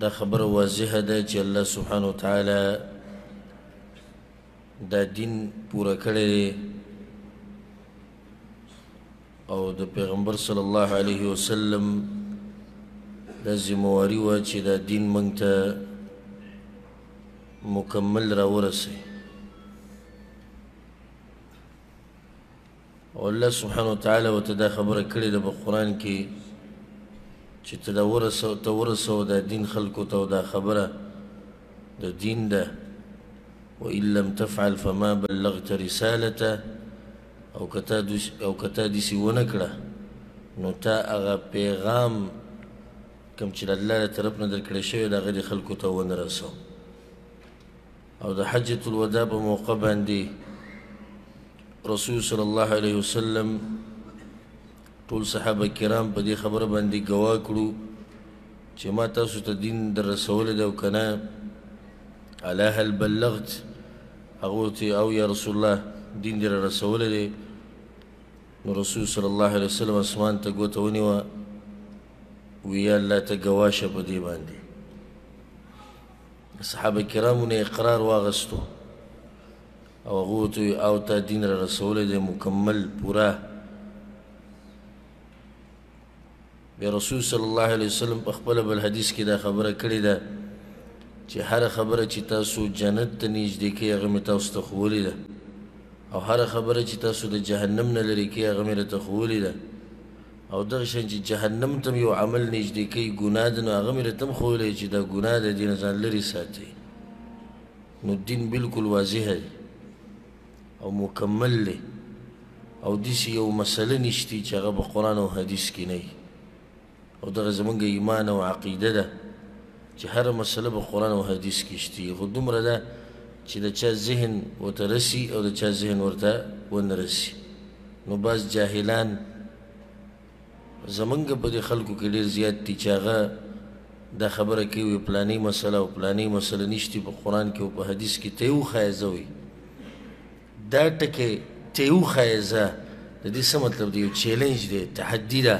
دا خبره واضحه ده چې الله سبحانه وتعالی دا دین پوره کړی دی او د پیغمبر صلی الله علیه وسلم دا ذمہواری و چې دا دین مونږ ته مکمل راورسه او الله سبحانه وتعالی ورته دا خبره کړې ده په قرآن کې چې ته دا ورسوه ته ورسوه دا دین خلکو ته او دا خبره د دین ده وإن لم تفعل فما بلغت رسالته او کتا دوس او کتا دې سی ونه کړه نو تا هغه پیغام کوم چې الله له طرف نه درکړې شوی دا غیر خلکو ته ونه رسو او د حجة الوداع په موقع باندې رسول صلی الله علیه وسلم ټول صحابه کرام په دې خبره باندې گواه کړو چې ما تاسو ته دین در رسول دی او کنه الا هل بلغت هغه ته او یا رسول الله دین در رسول دی نو رسول صلی الله علیه وسلم اسمان ته ګوته ونیوه وی الله ته گواشه په دې باندې صحابه کرامو نه اقرار واغستو او هغه ته او تا دین را رسولې دی مکمل پورا بیا رسول صلی الله علیه وسلم په خپل بل حدیث کې دا خبره کړې ده چې هر خبره چې تاسو جنت ته نږدې کې هغه مې تاسو ته خولې ده او هر خبره چې تاسو د جهنم نه لري کې هغه مې ته خولې ده او دغه شان چې جهنم ته مې یو عمل نږدې کوي ګناه ده نو هغه مې راته هم ښوولی چې دا ګناه ده دې نه ځان لرې ساتئ نو دین بالکل واضح دی او مکمل دی او داسې یو مسله نشته چې هغه په قرآن او حدیث کې نه وي او دغه زمونږ ایمان او عقیده ده چې هره مسله په قرآن او حدیث کې شته خو دومره ده چې د چا ذهن ورته رسي او د چا ذهن ورته ونه رسي نو بعض جاهلان زمونږ په دې خلکو کې ډېر زیات دي چې هغه دا خبره کوي پلاني مسله او پلاني مسله نشتی په قرآن کې او په حدیث کې ته یې وښایه ځوي دا ټکی ته وښایه زه د دې څه مطلب دی یو چیلنج دی تحدي ده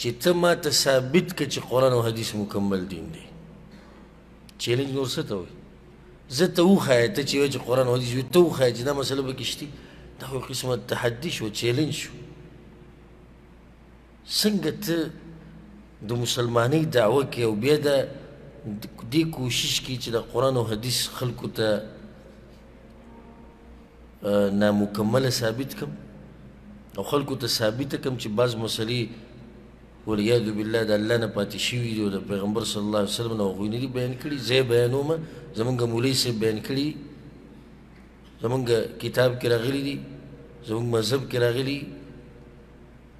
چې ته ما ته ثابت که چې قرآن او حدیث مکمل دین دی چیلنج نور څه ته وایي زه ته وښایه ته چې وایي چې قرآن او حدیث ته وښایه چې دا مسله پکې شته دا یو قسمه تحدي شو چیلنج شو څنګه ته د مسلمانۍ دعوه کې او بیا د دې کوشش کې چې د قرآن او حدیث خلکو ته نامکمله ثابت کم او خلکو ته ثابت کم چې بعض مسلې ولیاذ بالله د الله نه پاتې شوي دي او د پیغمبر صلی الله علیه وسلم نه هغوی نه دي بیان کړي زه یې بیانوم زمونږ مولوي صاحب بیان کړي زمونږ کتاب کې راغلي دي زمونږ مذهب کې راغلي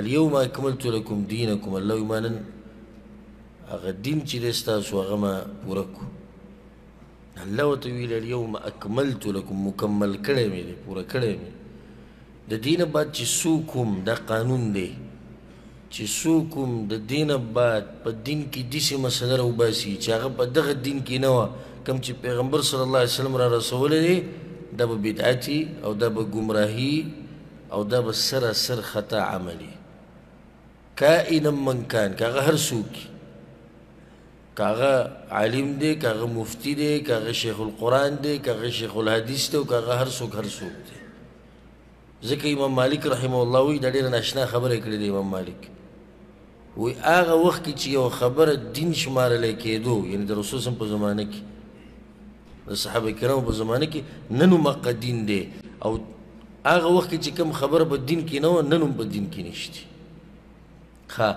الیوم اکملت لکم دینکم الله وی ما نن هغه دین چې دی ستاسو هغه ما پوره کړو الله ورته ویل الیوم اکملت لکم مکمل کړی مې دی پوره کړی مې د دینه بعد چې څوک هم دا قانون دی چې څوک هم د دینه بعد په دین کې داسې مسله راوباسي چې هغه په دغه دین کې نه وه کوم چې پیغمبر صلی الله علیه وسلم را رسولی دی دا به بدعتي او دا به ګمراهي او دا به سراسر خطا عمل وي کائنا من کان که هغه هر څوک وي که هغه عالم دی که هغه مفتی دی که هغه شیخ القرآن دی که هغه شیخ الحدیث دی او که هغه هر څوک هر څوک دی ځکه امام مالک رحمه الله وایي دا ډېره ناشنا خبره یې کړې ده امام مالک وي هغه وخت کې چې یوه خبره دین شمارلی کېدو یعنې د رسول سم په زمانه کې د صحابه کرامو په زمانه کې نن هم حق دین دی او هغه وخت کې چې کوم خبره په دین کې نه وه نن هم په دین کې نشته ښه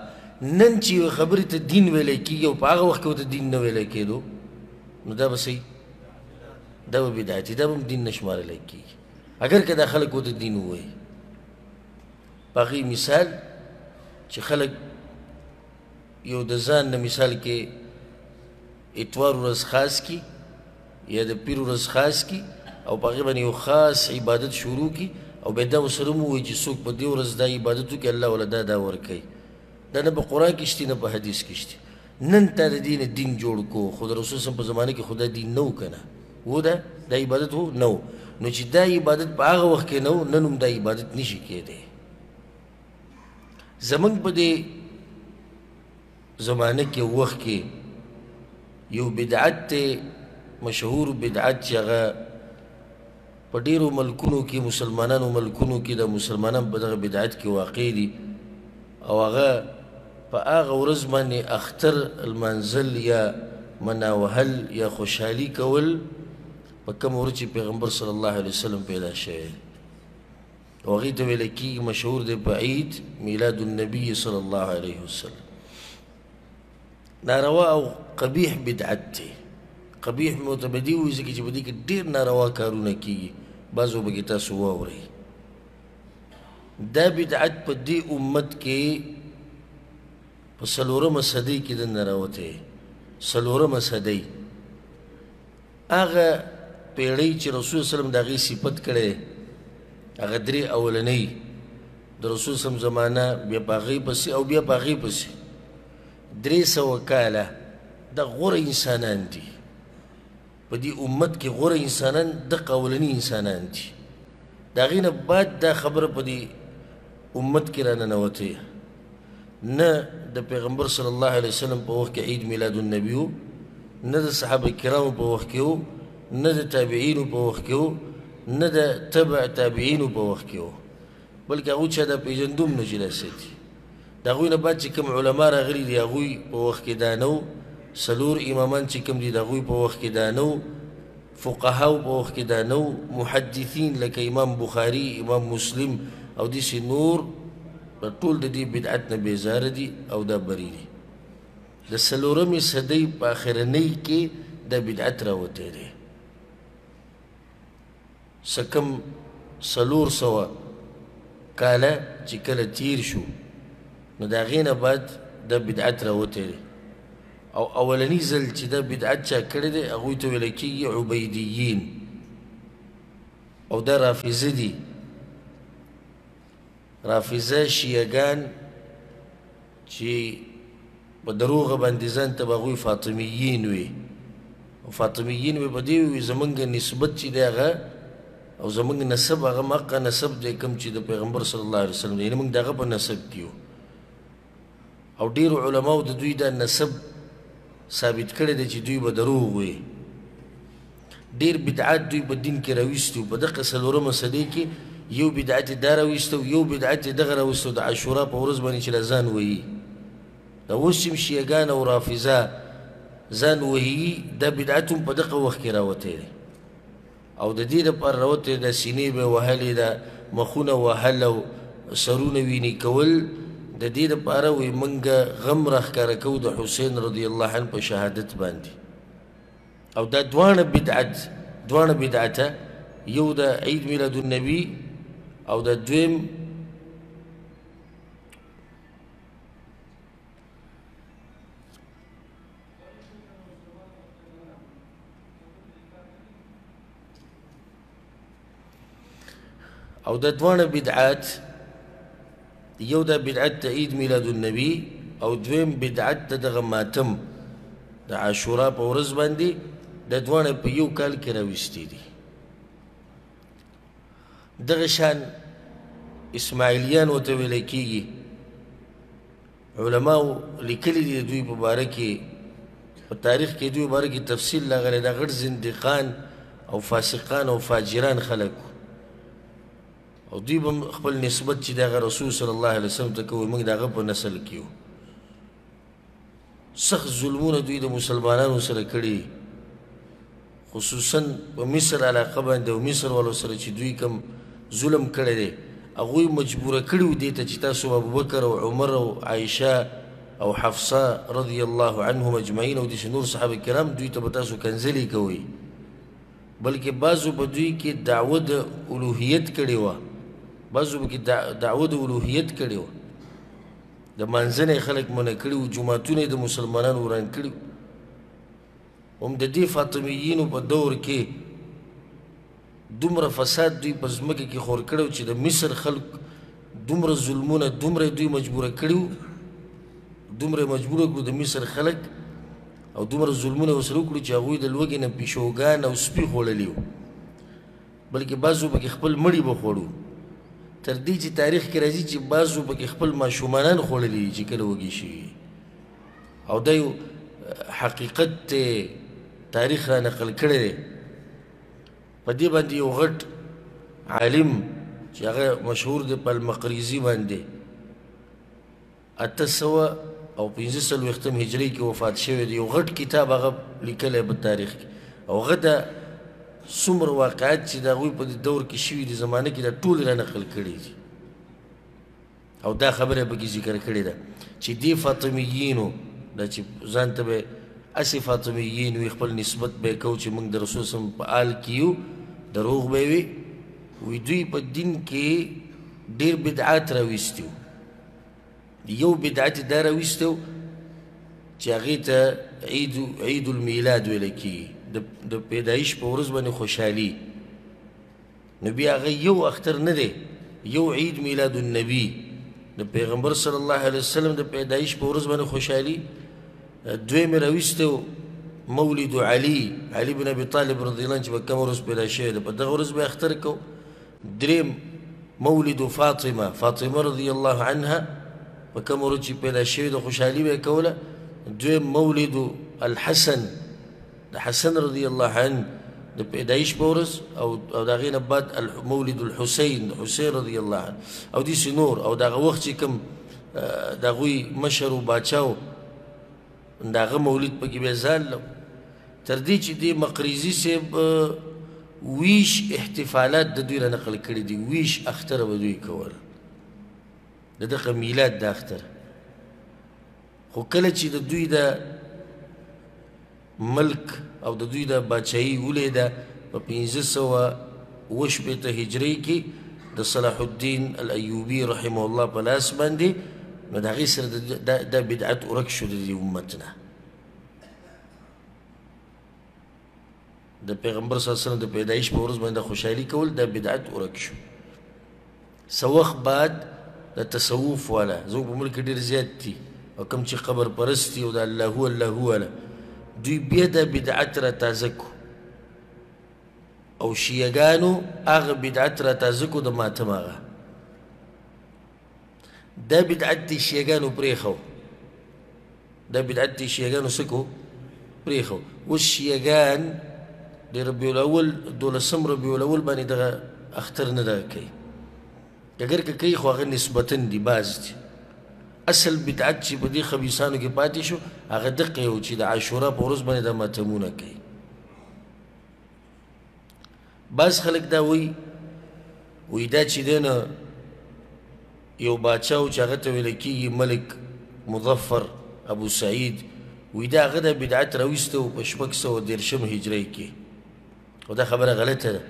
نن چې یوې خبرې ته دین ویلی کېږي او په هغه وخت کې ورته دین نه ویلی کېدو نو دا به څه دا به بدعتي دا به هم دین نه شمارلی کېږي اګر که دا خلک ورته دین ووایي هغې مثال چې خلک یو د ځان نه مثال کې اتوار ورځ خاص کی یا د پیر ورځ خاص کی او په هغې باندې یو خاص عبادت شروع کی او بیا دا ورسره هم ووایي چې څوک په دې ورځ دا عبادت وکړي الله وله دا دا ورکوي دا نه په قرآن کې شته نه په حدیث کې شته نن تا د دین دین جوړ کو خو د رسول صلی په زمانه کې خدا دین نه وکنه و دا د عبادت هو نو نو چې دا عبادت په هغه وخت کې نو نن هم دا عبادت نشي کېدی زمنګ په دې زمانه کې وخت کې یو بدعت ته مشهور بدعت چې هغه په ډیرو ملکونو کی مسلمانانو ملکونو کی دا مسلمانان په دغه بدعت کی واقع دی او هغه په هغه ورځ باندې اختر المنزل یا مناوهل یا خوشحالی کول په کوم ورځ چې پیغمبر صلی الله علیه وسلم پیدا شوی او هغه ته ویل کیږي مشهور دی په عید میلاد النبی صلی الله علیه وسلم ناروا او قبیح بدعت دی قبیح مو ته بدی وایي ځکه چې په دې کې ډېر ناروا کارونه کېږي بعضو به کې تاسو واورئ دا بدعت په دې امت کې په څلورمه صدۍ کې دننه راوتی څلورمه صدۍ هغه پیړۍ چې رسول وسلم د هغې صفت کړی هغه درې اولنۍ د رسول وسلم زمانه بیا په هغې پسې او بیا په هغې پسې درې سوه کاله دا غوره انسانان دي په دې امت کې غوره انسانان د قولني انسانان دي دا غینه بعد دا خبره په دې امت کې را ننوتې نه د پیغمبر صلی الله علیه وسلم په وخت کې عید میلاد النبی وو نه د صحابه کرامو په وخت کې وو نه د تابعینو په وخت کې وو نه د تبع تابعینو په وخت کې وو بلکه هغوی چا دا پیژندو هم نه چې دا څه دي د هغوی نه بعد چې کوم علما راغلي دي هغوی په وخت کې دا نه څلور امامان چې کوم دي د هغوی په وخت کې دا نه فقهاو په وخت کې دا نه محدثین لکه امام بخاری امام مسلم او داسې نور ټول د دې بدعت نه بیزاره دي او دا بری دي د څلورمې صدۍ په اخرنۍ کې دا بدعت راوتی دی څه کم څلور سوه کاله چې کله تیر شو نو د هغې نه بعد دا بدعت راوتی دی او اولنی ځل چې دا بدعت چا کړی دی هغوی ته ویل کېږي عبیدیین او دا رافضه دي رافضه شیعه ګان چې په دروغ باندې ځان ته بغوی فاطمیین وي او فاطمیین وي په دې وي زمونږ نسبت چې دی هغه او زمونږ نسب هغه مقه نسب دی کوم چې د پیغمبر صلی الله علیه وسلم دی موږ دغه په نسب کیو او ډیرو علماو د دوی دا نسب ثابت کړی دی چې دوی به دروغ وي ډیر بدعات دوی په دین کې راویستي په دغه څلورمه صدۍ کې یو بدعت دا راویستو یو بدعت دغه راویستو د عاشورا په ورځ باندې چې ځان وهي دا اوس چې شیعګان او رافضه ځان وهي دا بدعت هم په دغه وخت کې راوتی دی او د دې د پر روتې د سینې به وهلې ده مخونه وهل او سرونه ویني کول د دې د پاره وي منګه غم رخ کار کو د حسین رضی الله عنه په شهادت باندې او دا دوانه بدعت دوانه بدعت یو د عید میلاد النبی او د دویم او د دوانه بدعات یو د بدعت د عید میلاد النبی او دویم بدعت د دغه ماتم د عاشورا په ورځ باندې د دوانه په یو کال کې راوستي دي دغه شان اسماعیلیان وته ویل کیږي علماو لیکلي دي دوی په باره کې په تاریخ کې دوی باره کې تفصیل لغلی دا غټ زندقان او فاسقان او فاجران خلک او دوی به خپل نسبت چې د هغه رسول صلی الله علیه وسلم ته کوي موږ د هغه په نسل کې یو سخت ظلمونه دوی د مسلمانانو سره کړي خصوصاً په مصر علاقه باندې او مصر والو سره چې دوی کوم ظلم کړی دی، هغوی مجبور کړي وو دې ته چې تاسو ابوبکر او عمر او عائشه او حفصه رضی الله عنهم اجمعین او داسې نور صحابه کرام دوی ته به تاسو کنځلې کوئ، بلکې بعضو په دوی کې دعوه د الوهیت کړې وه، بعضو په کې دعوه د الوهیت کړې وه، د مانځنې خلک منع کړي وو، جوماتونه د مسلمانانو وران کړي وو. هم د دې فاطمیینو په دور کې دومره فساد دوی په ځمکه کې خور کړو چې د مصر خلک دومره ظلمونه دومره دوی مجبور کړیو دومره مجبور کړو د مصر خلک او دومره ظلمونه وسره کړو چې هغه د لوګي نه پښوګان او سپي خړلیو بلکې بعضو به خپل مړی بخوړو تر دې چې تاریخ کې راځي چې بعضو به خپل ماشومان خړلی چې کله وږي شي او دا یو حقیقت دی تاریخ را نقل کړی دی په دې باندې یو غټ عالم چې هغه مشهور دی په المقریزي باندې اته سوه او پنځه څلوېښتم هجرۍ کې وفات شوی دی یو غټ کتاب هغه لیکلی په تاریخ کې او هغه د څومره واقعات چې د هغوی په دور کې شوي دي زمانه کې دا ټول را نقل کړي دي او دا خبره پکې ذکر کړې ده چې دی فاطمیینو دا چې ځان ته به اسی فاطمیین وی خپل نسبت به کو چې موږ د رسول سم په آل کیو دروغ به وي وی دوی په دین کې ډیر بدعات راوستیو یو بدعت دا راوستیو چې هغه ته عید عید المیلاد ویل کی د پیدایش په ورځ باندې خوشحالي نو بیا هغه یو اختر نه دی یو عید میلاد النبی د پیغمبر صلی الله علیه وسلم د پیدایش په ورځ باندې خوشحالي دوی مې راویسته مولد علی علی بن ابي طالب رضی الله عنه چې په کوم ورځ پیدا شوی دی په دغه ورځ به اختر کو دریم مولد فاطمه فاطمه رضی الله عنها په کوم ورځ چې پیدا شوی د خوشحالي به کوله دویم مولد الحسن د حسن رضی الله عنه د پیدایش په ورځ او او دا غینه بعد مولد الحسین حسین رضی الله عنه او دي سنور او دا وخت چې کوم دا غوي مشر او بچاو دا غ مولد پکې به زال تر دې چې د مقریزي سیب ویش احتفالات د دوی نقل کړي دي ویش اختر به دوی کول د دغه میلاد د اختر خو کله چې د دوی د ملک او د دوی د بچایي ولیده په 1508 هجری کې د صلاح الدین الایوبی رحم الله په لاس باندې نو د هغې سره د بدعت ورک شو د امت نه د پیغمبر صلی الله علیه وسلم د پیدایش په ورځ باندې خوشحالي کول د بدعت ورک شو سوخ بعد د تصوف والا زموږ په ملک ډیر زیات دي او کوم چې قبر پرستی او د الله هو الله هو والا دوی بیا د بدعت را تازه کو او شیعګانو هغه بدعت را تازه کو د ماتم هغه دا بدعت دی شیګانو پریخو دا بدعت دی شیګانو سکو پریخو اوس شیګان د ربیع الاول دولسم ربیع الاول باندې دغه اختر نه ده کوي اگر که کوي خو هغه نسبتا دي بعض دي اصل بدعت چې په دې خبیثانو کې پاتې شو هغه دقه یو چې د عاشورا په ورځ باندې د ماتمونه کوي بعض خلک دا وایي وایي دا چې دی نه یو باچا و چې هغه ته ویل کېږي ملک مظفر ابو سعید وایي دا هغه دا بدعت راویسته و په شپږ سوه دېرشم هجرۍ کې خو دا خبره غلطه ده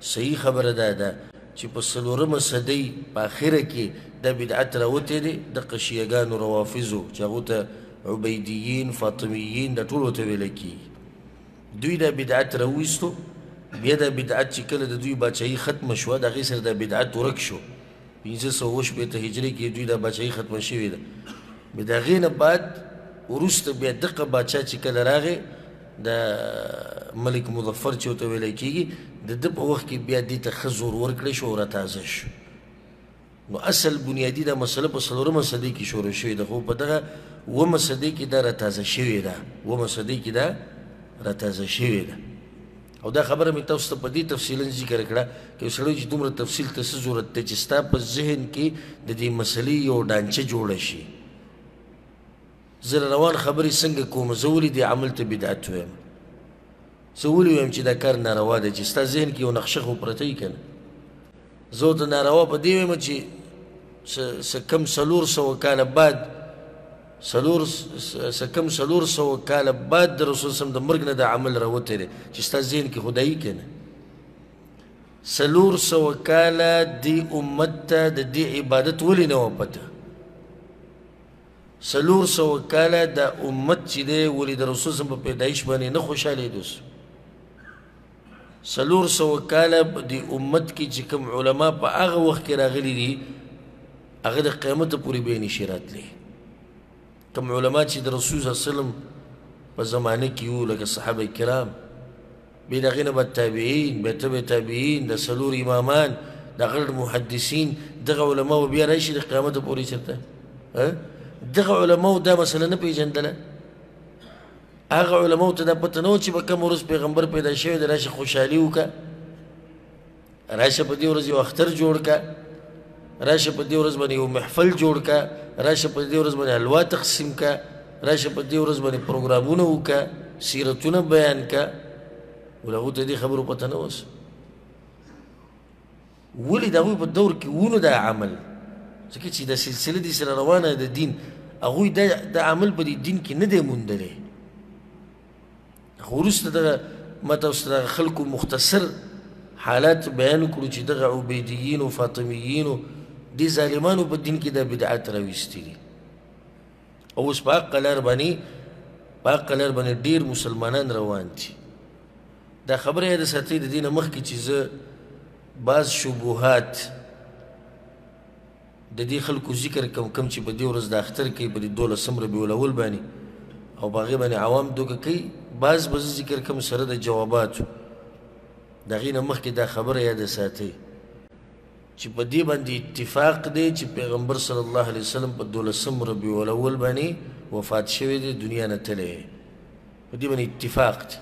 صحیح خبره دا ده چې په څلورمه صدۍ په اخره کې دا بدعت راوتی دی دقه شیعګانو روافظو چې هغو ته عبیدیین فاطمیین دا ټول ورته ویل کېږي دوی دا بدعت راوستو بیا دا بدعت چې کله د دوی بچای ختم شو د غیر سره دا بدعت ورک شو 1508 په هجری کې دوی دا بچای ختم شوی ده به دا غینه بعد ورسته بیا دغه بچا چې کله راغی د ملک مظفر چې وته ویل کېږي د د په وخت کې بیا د تخزور ورکړې شو را تازه شو نو اصل بنیادي دا مسله په څلورمه صدۍ کې شروع شوې ده خو په دغه اوومه صدۍ کې دا راتازه شوې ده اوومه صدۍ کې دا راتازه شوې ده او دا خبره مې تاسو ته په دې تفصیلا ذکر کړه که یو سړی چې دومره تفصیل ته څه ضرورت دی چې ستا په ذهن کې د دې مسلې یو ډانچه جوړه شي زره روان خبرې څنګه کوم زه ولې دې عمل ته بدعت وایم زه ولې وایم چې دا کار ناروا دی چې ستا ذهن کې یو نقشه خو پرته یي که نه زه ورته ناروا په دې وایم چې څه کم څلور سوه کاله بعد څلور څه کم څلور سوه کاله بعد د رسول سم د مرګ نه دا عمل راوتی دی چې ستا ذهن کې خدایي که نه څلور سوه کاله دې امت ته د دې عبادت ولې نه وه پته څلور سوه کاله دا امت چې دی ولې د رسول صم په پیدایش باندې نه خوشحالېدو سو څلور سوه کاله د امت کې چې کوم علما په هغه وخت کې راغلي دي هغه د قیامت پورې به نشي راتلی کوم علما چې د رسول صلی الله علیه وسلم په زمانه کې وو لکه صحابه کرام بې د هغه نه به تابعین بیا تبع تابعین د څلور امامان د غرډ محدثین دغه علما به بیا راشي د قیامت پورې چرته دغه علما دا مسله نه پیژندله هغه علما ته دا پته نه و چې په کوم ورځ پیغمبر پیدا شوی د راشي خوشحالي وکړه راشه په دې ورځ یو اختر جوړ کا راشه په دې ورځ باندې یو محفل جوړ کا راشه په دې ورځ باندې حلوا تقسیم کا راشه په دې ورځ باندې پروګرامونه وکا سیرتونه بیان کا ولغو ته دې خبرو پته نه وس ولې دا په دور کې ونه دا عمل ځکه چې دا سلسله دې سره روانه د دین هغه دا عمل په دې دین کې نه دی موندلې خو وروسته دغه ما تاسو ته خلکو مختصر حالات بیان کړو چې دغه عبیدیین او فاطمیین دي ظالمانو په دین کې د بدعت راوستي دي او اوس په حق لار باندې په حق لار باندې ډیر مسلمانان روان دي دا خبره یې د ساتي د دین مخکې چې زه بعض شبهات د دې خلکو ذکر کوم کوم چې په دې ورځ د اختر کوي په دې دولسم ربیع الاول باندې او په هغې باندې عوام دوکه کوي بعض به زه ذکر کوم سره د جواباتو د هغې نه مخکې دا خبره یاده ساتئ چې په دې باندې اتفاق دی چې پیغمبر صلی الله علیه وسلم په دولسم ربیع الاول باندې وفات شوی دی دنیا نه تللی په دې باندې اتفاق دی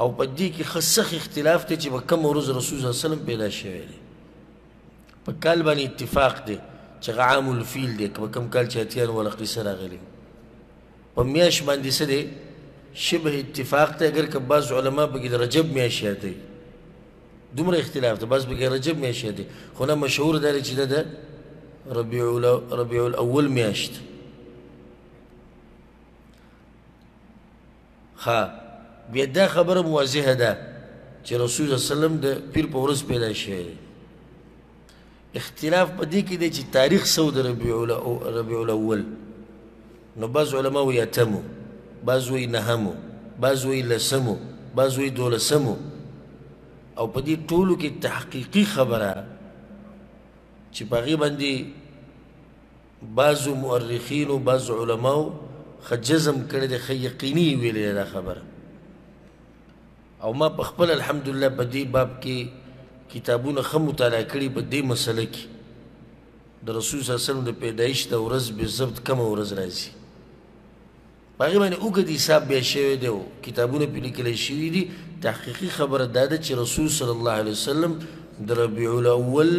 او په دې کې خصخ اختلاف دی چې په کوم ورځ رسول صلی الله علیه وسلم پیدا شوی دی په کال باندې اتفاق دی چې هغه عام الفیل دی په کوم کال چې اتیان ورقي سره راغلی په میاشت باندې څه دی شبه اتفاق دی اګر که بعض علما پکې د رجب میاشت یادوي دومره اختلاف دی بعض پکې رجب میاشت یادوي خو نه مشهور دا دی چې دا د ربیع الاول میاشت ښه بیا دا خبره هم واضحه ده چې رسول صلی الله علیه وسلم د پیر په ورځ پیدا شوی دی اختلاف په دې کې دی چې تاریخ څه و د ربیع الاول نو بعض علما وایي اتمو بعض وایي نهمو بعض وایي لسمو بعض وایي دولسمو او په دې ټولو کې تحقیقي خبره چې په هغې باندې بعضو مؤرخینو بعضو علماو خه جزم کړی دی خه یقیني یې ویلې ده دا خبره او ما په خپل الحمدلله په دې باب کې کتابونه ښه مطالعه کړي په دې مسله کې د رسول صلی الله علیه وسلم د پیدایش د ورځ به ضبط کمه ورځ راځي په هغې باندې اوږد حساب بیا شوی دی او کتابونه پرې لیکل شوي دي تحقیقي خبره دا ده چې رسول صلی الله علیه وسلم د ربیع الاول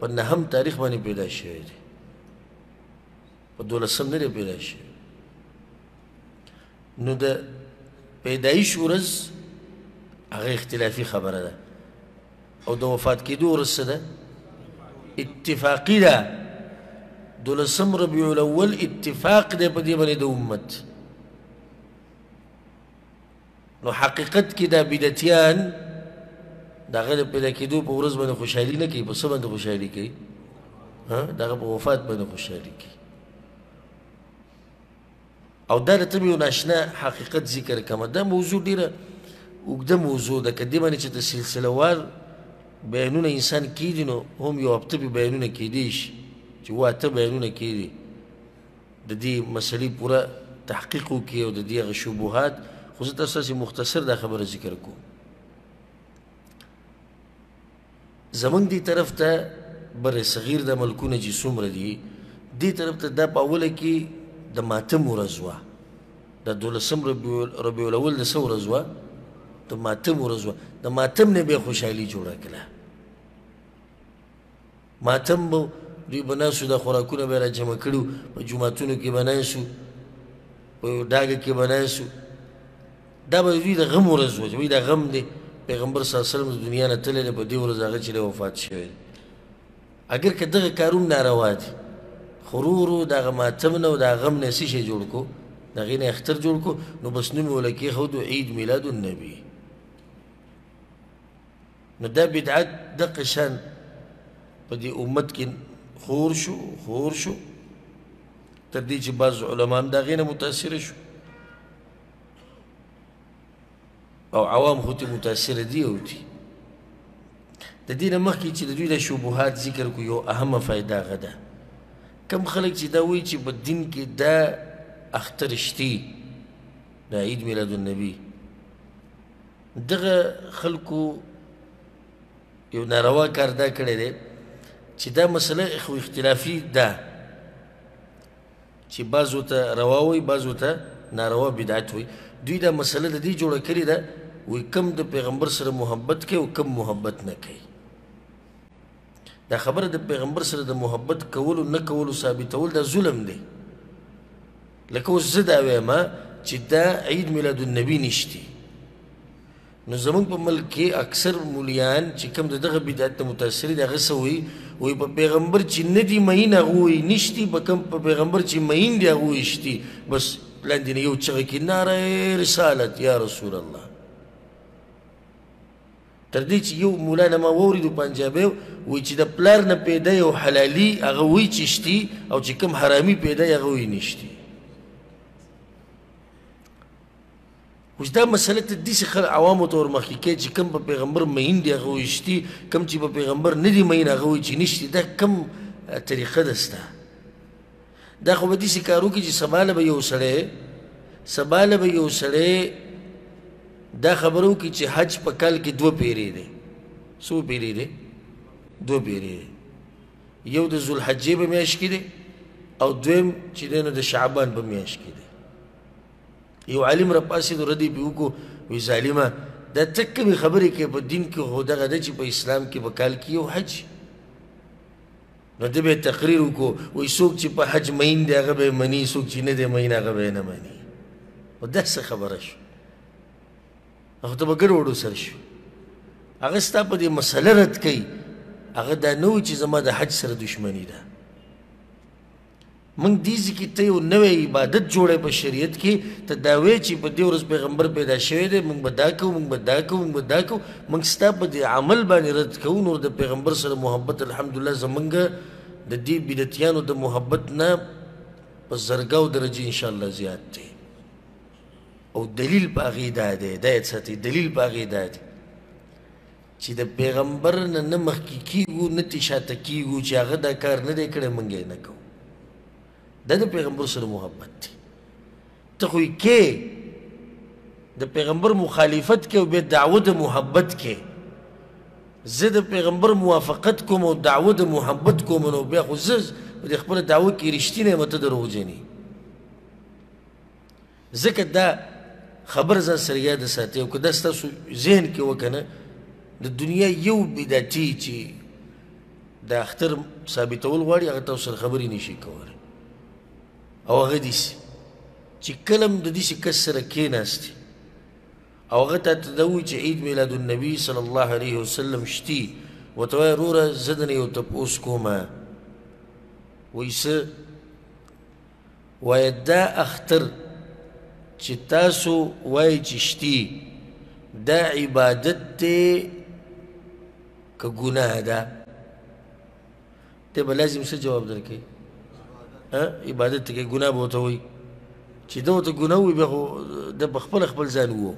په نهم تاریخ باندې پیدا شوی دی په دولسم نه دی پیدا شوی نو د پیدایش ورځ هغه اختلافي خبره ده او د وفات کېدو ورځ څه ده اتفاقي ده دولسم ربیع الاول اتفاق دی په دې باندې د امت نو حقیقت کې دا بدعتیان د هغه د پیدا کېدو په ورځ باندې خوشحالي نه کوي په څه باندې خوشحالي کوي د هغه په وفات باندې خوشحالي کوي او دا درته مې یو ناشنا حقیقت ذکر کړم دا موضوع ډېره اوږده موضوع ده که دې باندې چې د سلسله وار بیانونه انسان کېږي نو هم یو هفته به بیانونه کېدی شي چې اوه اته بیانونه کېږي د دې مسلې پوره تحقیق وکړي او د دې هغه شبهات خو زه تاسو مختصر دا خبره ذکر کوم زمونږ دی طرف ته بر صغیر د ملکونه چې څومره دي دی طرف ته دا په اوله کې د ماتم ورځ وه د دولسم ربیع الاول د څه ورځ وه د ماتم ورځ وه د ماتم نه بیا خوشحالي جوړه کړه ماتم به دوی به ناست وو، دا خوراکونه به یې را جمع کړي وو، په جوماتونو کې به ناست وو، په یوه ډاګه کې به ناست وو، دا به د دوی د غم ورځ وه چې وایي دا غم دی، پیغمبر صلی الله علیه وسلم د دنیا نه تللی دی، په دې ورځ هغه چې دی وفات شوی دی. اګر که دغه کار هم ناروا دی، خو ورو ورو د هغه ماتم نه او د هغه غم نه یې څه شی جوړ کړو؟ د هغې نه یې اختر جوړ کړو، نو بس نوم یې ورله کېښودو عید میلاد النبي. نو دا بدعت دقه شان په دې امت کې خور شو خور شو تر دې چې بعض علما هم د هغې نه متاثره شو او عوام خو ترې متاثره دي او دي د دې نه مخکې چې د دوی د شبهات ذکر کو یو اهمه فایده هغه ده کم خلک چې دا وایي چې په دین کې دا اختر شتي د عید میلاد النبي دغه خلکو یو ناروا کار دا کړی دی چې دا مسله خو اختلافي ده چې بعضو ته روا وي بعضو ته ناروا بدعت وي دوی دا مسله د دې جوړه کړې ده وي کم د پیغمبر سره محبت کوي او کم محبت نه کوي دا خبره د پیغمبر سره د محبت کولو نه کولو ثابتول دا ظلم دی لکه اوس زه دا وایم چې دا عید میلاد النبی نشتی نو زمونږ په ملک کې اکثر مولیان چې کوم د دغه بدعت نه متاثر دي هغه څه وایي وایي په پیغمبر چې نه دي مین هغه وایي نشتی په کوم په پیغمبر چې مین دي هغه وایي شتي بس لاندې نه یو چغه کې ناره رسالت یا رسول الله تر دې چې یو مولا نه ما واوریدو پنجابی وایي چې د پلار نه پیدا یو حلالي هغه وایي چې شتي او چې کوم حرامي پیدا هغه وایي نشتي اوس دا مسله ته داسې خل عوامو ته ورمخکې کوي چې کوم په پیغمبر مین دی هغه وایي شتي کوم چې په پیغمبر نه دی مین هغه وایي چې نشتي دا کوم طریقه ده ستا دا خو به داسې کار وکړي چې سبا له به یو سړی سبا له به یو سړی دا خبره وکړي چې حج په کال کې دوه پیرې دی څو پیرې دی دوه پیرې دی یو د ذوالحجې په میاشت کې دی او دویم چې دی نو د شعبان په میاشت کې دی یو عالم راپاسېد ردی پې وکړو وی ظالمه دا ته کومې خبرې کوې په دین کې خو دغه ده چې په اسلام کې په کال کې یو حج نو ده به تقریر وکړو وای څوک چې په حج مین دی هغه به مني څوک چې نه دی مین هغه به نه مني او داسې خبره شو هغه ته به ګډوډ سر شو هغه ستا په دې مسله رد کوي هغه دا نه و چې زما د حج سره دښمني ده مونږ دې ځي کې ته یو نوی عبادت جوړې په شریعت کې ته دا وې چې په دې ورځ پیغمبر پیدا شوی دی مونږ به دا کوو مونږ به دا کوو مونږ به دا کوو مونږ ستا په دې عمل باندې رد کوو نور د پیغمبر سره محبت الحمدلله زمونږ د دې بدعتیانو د محبت نه په زرګاو درجه ان شاء الله زیات دی او دلیل پاغي دا دی دا څه دلیل پاغي دا دی چی د پیغمبر نه نه مخکی کیږو نه تی شاته کیږو چی هغه دا کار نه دی کړی مونږ یې نه کوو دا د پیغمبر سره محبت دی ته خو یې کې د پیغمبر مخالفت کې او بیا دعوه د محبت کې زه د پیغمبر موافقت کوم او دعوه د محبت کوم نو بیا خو زه د خپل دعوه کې رښتینی مته دروغجنی ځکه دا خبر ځان سره یاد ساتي او که دا ستاسو ذهن کې وکنه د دنیا یو بدعتي چې د اختر ثابتول غواړي هغه تاسو سره خبرې نشي کولی او هغه دي چې کلم د دې کس سره کېناستي او هغه ته دا وایي چې عید میلاد النبي صلی الله علیه وسلم شتي ورته وایي وروره زه درنه یو تپوس کوم وایي څه وایه دا اختر چې تاسو وایي چې شتي دا عبادت دی که ګناه ده ته به لازم څه جواب درکې عبادت ته کې ګناه به ورته وایي چې ده ورته ګناه وي بیا خو د په خپل خپل ځان وو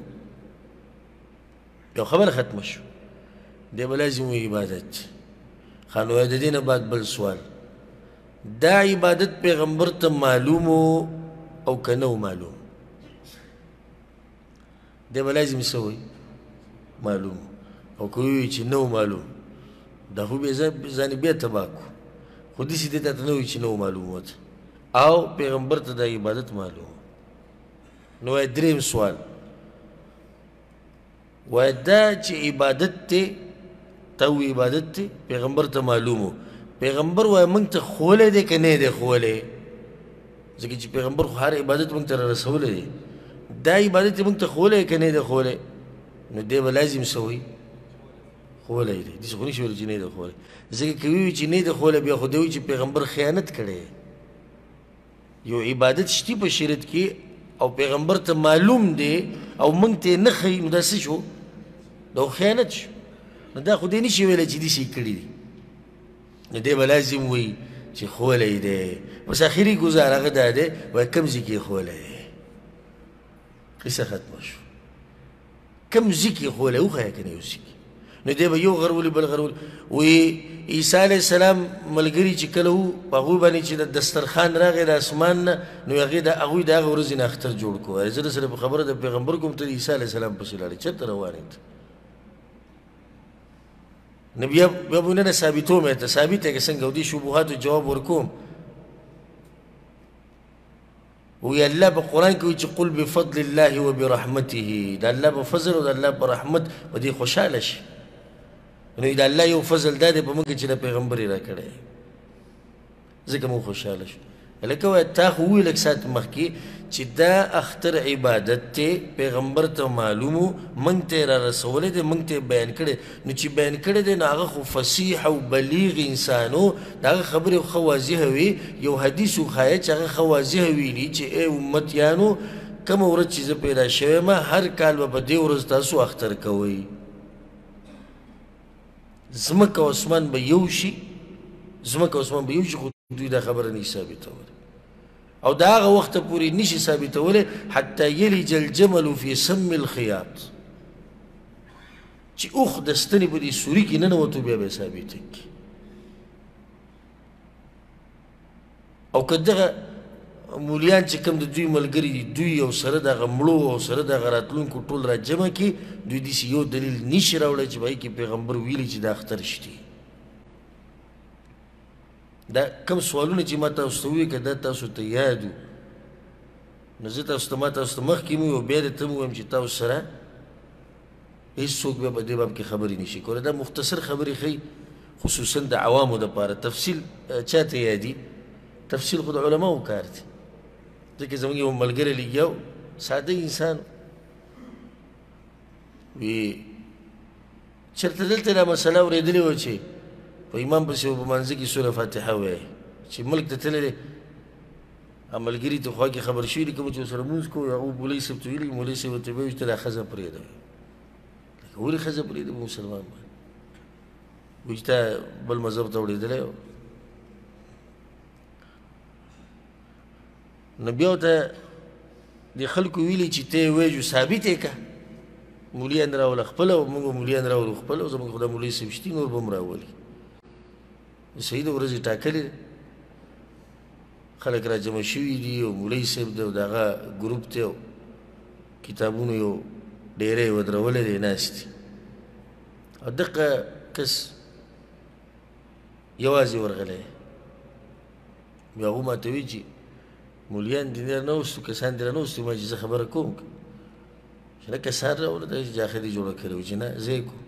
یو خبر ختم شو دی بلازم عبادت خانو د دین بعد بل سوال دا عبادت پیغمبر ته معلوم او کنه معلوم دی بلازم سوی معلوم او کوی چې نو معلوم دا خو به ځان بیا تباکو خو دې سي ته نو چې نو معلوم وته او پیغمبر ته د عبادت معلوم نو دریم سوال وای دا چې عبادت ته ته عبادت ته پیغمبر ته معلومو پیغمبر وای مونږ ته خولې دې کنه دې خولې ځکه چې پیغمبر خو هر عبادت مونږ ته رسول دی دا عبادت مونږ ته خولې کنه دې خولې نو دې لازم سوی خولې دې دې خو نشو چې نه دې خولې ځکه کوي چې نه دې خولې بیا خو دوی چې پیغمبر خیانت کړي یو عبادت شتی په شریعت کې او پیغمبر ته معلوم دی او مونږ ته نه خي نو دا څه شو دا خیانت شو نو دا خو دې نشي ویلی چې دې شي کړي دي نو دې به لازم وي چې خولی دی بس اخري ګزار هغه دا دی وایي کوم ځای کې خولی دی قصه ختمه شو کم ځي کې خو له وښیه که نه یو ځي کې نو دی به یو غر ولي بل غر ولي وایي عیسی علیه السلام ملګري چې کله وو په هغوی باندې چې د دسترخوان راغی د اسمان نه نو هغې د هغوی د هغه ورځې نه اختر جوړ کړو زه درسره په خبره د پیغمبر کوم ته د عیسی علیه السلام پسې لاړې چېرته روان یې نو بیا بیا به نه ثابتوم ته ثابت یې که څنګه او دې شبهاتو جواب ورکوم وی الله په قران کې چې قل بفضل الله وبرحمته دا الله په فضل او دا الله په رحمت په دې خوشاله شي نو دا الله یو فضل دا دی په موږ چې د پیغمبر را کړی ځکه مو خوشاله شو لکه وای تا خو وی لک سات مخکي چې دا اختر عبادت ته پیغمبر ته معلومو مونږ ته را رسولې دي مونږ ته بیان کړي نو چې بيان کړی دی نو هغه خو فصیح او بلیغ انسان و د هغه خبرې خو ښه واضح وي یو حدیث وښایه چې هغه ښه واضح ویلي چې ای امتیانو کومه ورځ چې زه پیدا شوی ما هر کال به په دې ورځ تاسو اختر کوئ ځمکه او اسمان به یو شي ځمکه او اسمان به یو شي خو دوی دا خبره نه ثابتوله او دا هغه وخت پورې نشي ثابتولی حتی یلج الجمل فی سم الخیاط چی اوخ د ستنی په دی سوری کی ننوتو بیا به حسابی ټیک او که دغه مولیان چې کوم د دوی ملګری دي دوی او سره د غمړو او سره د غراتلونکو ټول را جمع کی دوی دې یو دلیل نشي راوړی چې بای کې پیغمبر ویلي چې د اختر شتي دا کوم سوالونه چې ما تاسو ته وی کده تاسو ته یادو نو زه تاسو ته ما تاسو ته مخکې مو بیا دې ته مو چې تاسو سره هیڅوک بیا په دې باب کې خبرې نشي کولی دا مختصر خبرې ښیي خصوصا د عوامو دپاره تفصیل چاته یادي تفصیل خو د علماو کار دی ځکه زموږ یو ملګری لګیا و ساده انسان وی چېرته دلته دا مسله اورېدلې وه چې په امام پسې په منځه کې سوره فاتحه وایي چې ملک ته تللی ملګري ته خوا کې خبر شوي کوم چې سره مونږ کو او مولوي صاحب ته ویلي مولوي صاحب ته ویل چې دا خزه پرې ده لکه ولې خزه پرې ده مسلمان باندې وجتا بل مذهب ته وړي دلې نبي او ته د خلکو ویلي چې ته وېجو ثابت کا مولي اندراول خپل او موږ مولي اندراول خپل او زموږ خدای مولي صاحب شتي نور بم راولي د سید ورځې ټاکلې خلک را جمع شوي دي او مولوي صاحب دی او د هغه ګروپ دی کتابونو یو ډیری ودرولی دی ناست دي او دقه کس یوازې ورغلی بیا هغه ماته وایي چې مولیان دې نه نوستو کسان دې نه نوستو ما چې زه خبره کوم چې نه کسان راوړه دا چې جاخه دې جوړه کړې وي چې نه زه یې کوم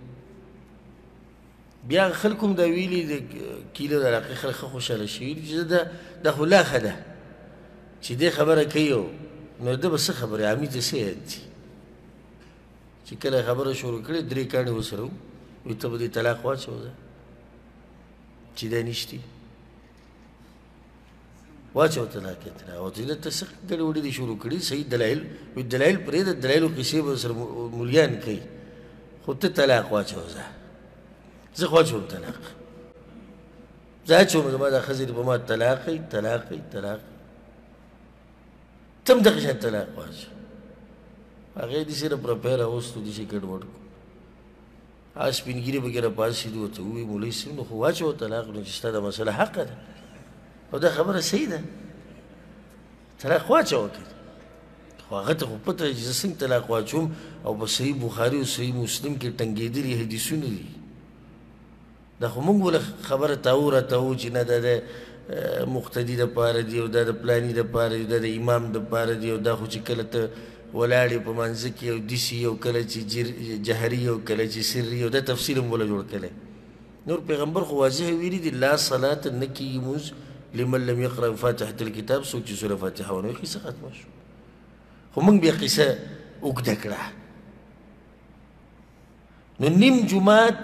بیا خلکو هم دا ویلي د کیله د علاقې خلک ښه خوشحاله شوي دي چې دا دا خو لا ښه ده چې دې خبره کوي نو ده به څه خبرې عامي ته څه یاد دي چې کله خبره شروع کړې درې کاڼي وسره وي ته به دې طلاق واچوه چې دا نشتي واچو ته دا کتره او ته ته څه ګډې وډې دي شروع کړي صحیح دلایل وي دلایل پرې د دلایلو کیسې به سره مليان کوي خو ته طلاق واچو زه زه خو چوم طلاق زه چوم زما د خزر په ما طلاق طلاق طلاق تم دغه شان طلاق واچو هغه دې سره پر پیره اوس ته دې شي ګډ وډ کو هغه سپين ږيري پکې را پاسېدو ورته ووي مولوي صاحب نو خو واچوه طلاق نو چې ستا دا مسله حقه ده او دا خبره صحیح ده طلاق واچوه که خو هغه ته خو پته چې زه څنګه طلاق واچوم او په صحیح بخاري او صحیح مسلم کې ټنګېدلي حدیثونه دي دا خو موږ ولا خبره تاو را تاو چې نه دا د مقتدی د پاره دی او دا د پلانی د پاره دی دا د امام د پاره دی او دا خو چې کله ته ولاړی په منځ کی او دیسی یو کله چی جهری یو کله چی سری یو دا تفسیر هم ولا جوړ کله نور پیغمبر خو واضح ویری دی لا صلات نکی موز لمن لم يقرأ فاتحة الكتاب سوچ سوره فاتحه ونه قصه ختمه شو خو موږ بیا قصه وګده کړه نو نیم جمعات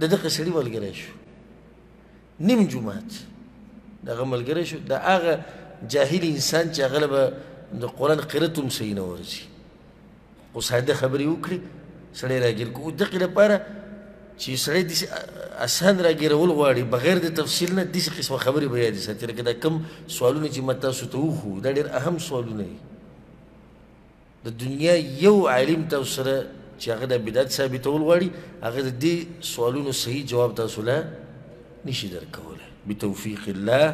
د دغه سړي ملګری شو نیم جمعات دغه ملګری شو د هغه جاهل انسان چې هغه به د قرآن قرت هم صحیح نه ورځي خو ساده خبرې وکړي سړی راګیر کو دقې لپاره چې سړی داسې اسان راګیرول غواړي بغیر د تفصیل نه داسې قسمه خبرې به یادې ساتي لکه دا کم سوالونه چې ما تاسو ته وښو دا ډېر اهم سوالونه دي د دنیا یو عالم تاسو سره چې هغه د بدعت ثابتول غواړي هغه د دې سوالونو صحیح جواب تاسو له نشي درکوله بتوفیق الله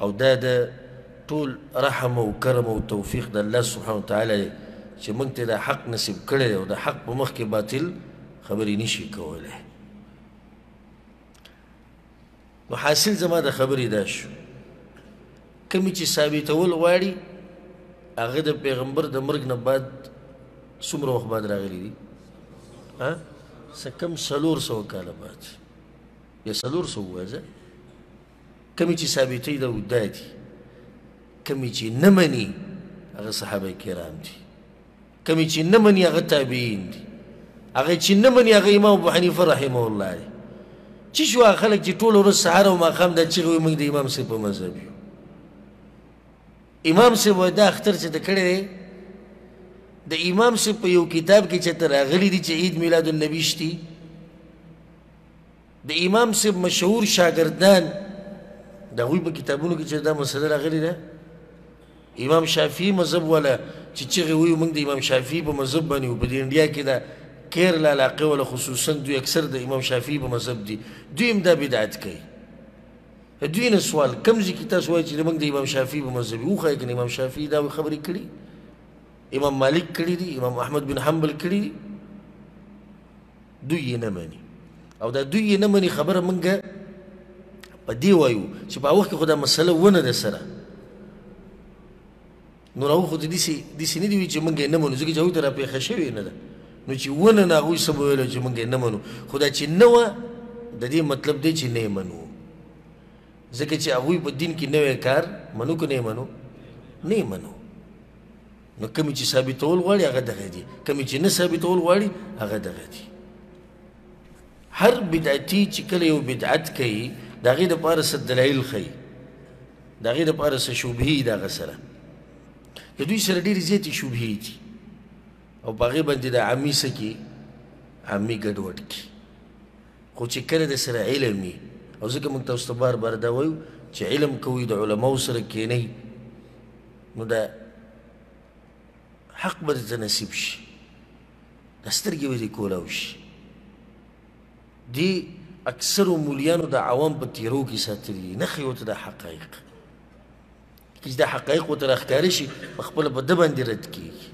او دا د ټول رحم او کرم او توفیق د الله سبحانه وتعالی دی چې موږ ته د حق نصیب کړی او د حق په مخ کې باطل خبرې نشي کولی نو حاصل زما د خبرې دا شو کمی چې ثابتول غواړي هغه د پیغمبر د مرګ نه بعد څومره وخت بعد راغلی دي ها څه کم څلور سوه کاله بعد یا څلور سوه ووایه کمی چې ثابتوي دا اوږده دي کمی چې نه مني هغه صحابه کرام دي کومې چې نه مني هغه تابعین دي هغه چې نه مني هغه امام ابو حنیفه رحمه الله دی چې شو خلک چې ټول ورځ سهار او ماښام د چیغې وي موږ د امام صاحب په مذهب یو امام صاحب وایي دا اختر چې ته کړی دی د امام صاحب په یو کتاب کې چې ته راغلی دی چې عید میلاد النبي شتي د امام صاحب مشهور شاګردان د هغوی په کتابونو کې چې دا مسله راغلې ده امام شافعي مذهب ولا چې چغې وي موږ د امام شافعي په مذهب باندې په انډیا کې دا کیرلا علاقه ولا خصوصا دوی اکثر د امام شافعي په مذهب دي دوی هم دا بدعت کوي دوی نه سوال کم ځي کې تاسو وایي چې موږ د امام شافعي په مذهب یو خای کنه امام شافعي دا خبرې کړي امام مالک کړي دي امام احمد بن حنبل کړي دي دوی یې نه مني او دا دوی یې نه مني خبره مونږه په دی وایو چې په وخت کې خدا مسله ونه ده سره نو راو خو دې سي دې سي نه دی چې مونږه نه منو ځکه چې هغه تر په خښوي نه ده نو چې ونه نه غوي سبو ویل چې مونږه نه منو خدا چې نه و د دې مطلب دی چې نه منو ځکه چې هغه په دین کې نوې کار منو کو نه منو نه منو نو کوم چې ثابتول غواړي هغه دغه دي کوم چې نه ثابتول غواړي هغه دغه دي هر بدعتي چې کله یو بدعت کوي د هغې دپاره څه دلایل ښیي د هغې دپاره څه شبهې د هغه سره د دوی سره ډېرې زیاتې شبهې دي او په هغې باندې د عامي څه کې عامي ګډوډ کړي خو چې کله د سره علم وي او ځکه موږ تاسو ته بار بار دا وایو چې علم کوئ د علماو سره کښېنئ نو دا حق به درته نصیب شي دا سترګې به دې کولاو شي دې اکثرو مولیانو د عوام په تیرو کې ساتلي دي نه ښیي ورته دا حقایق که دا حقایق ورته راښکاره شي په خپله په ده باندې رد کېږي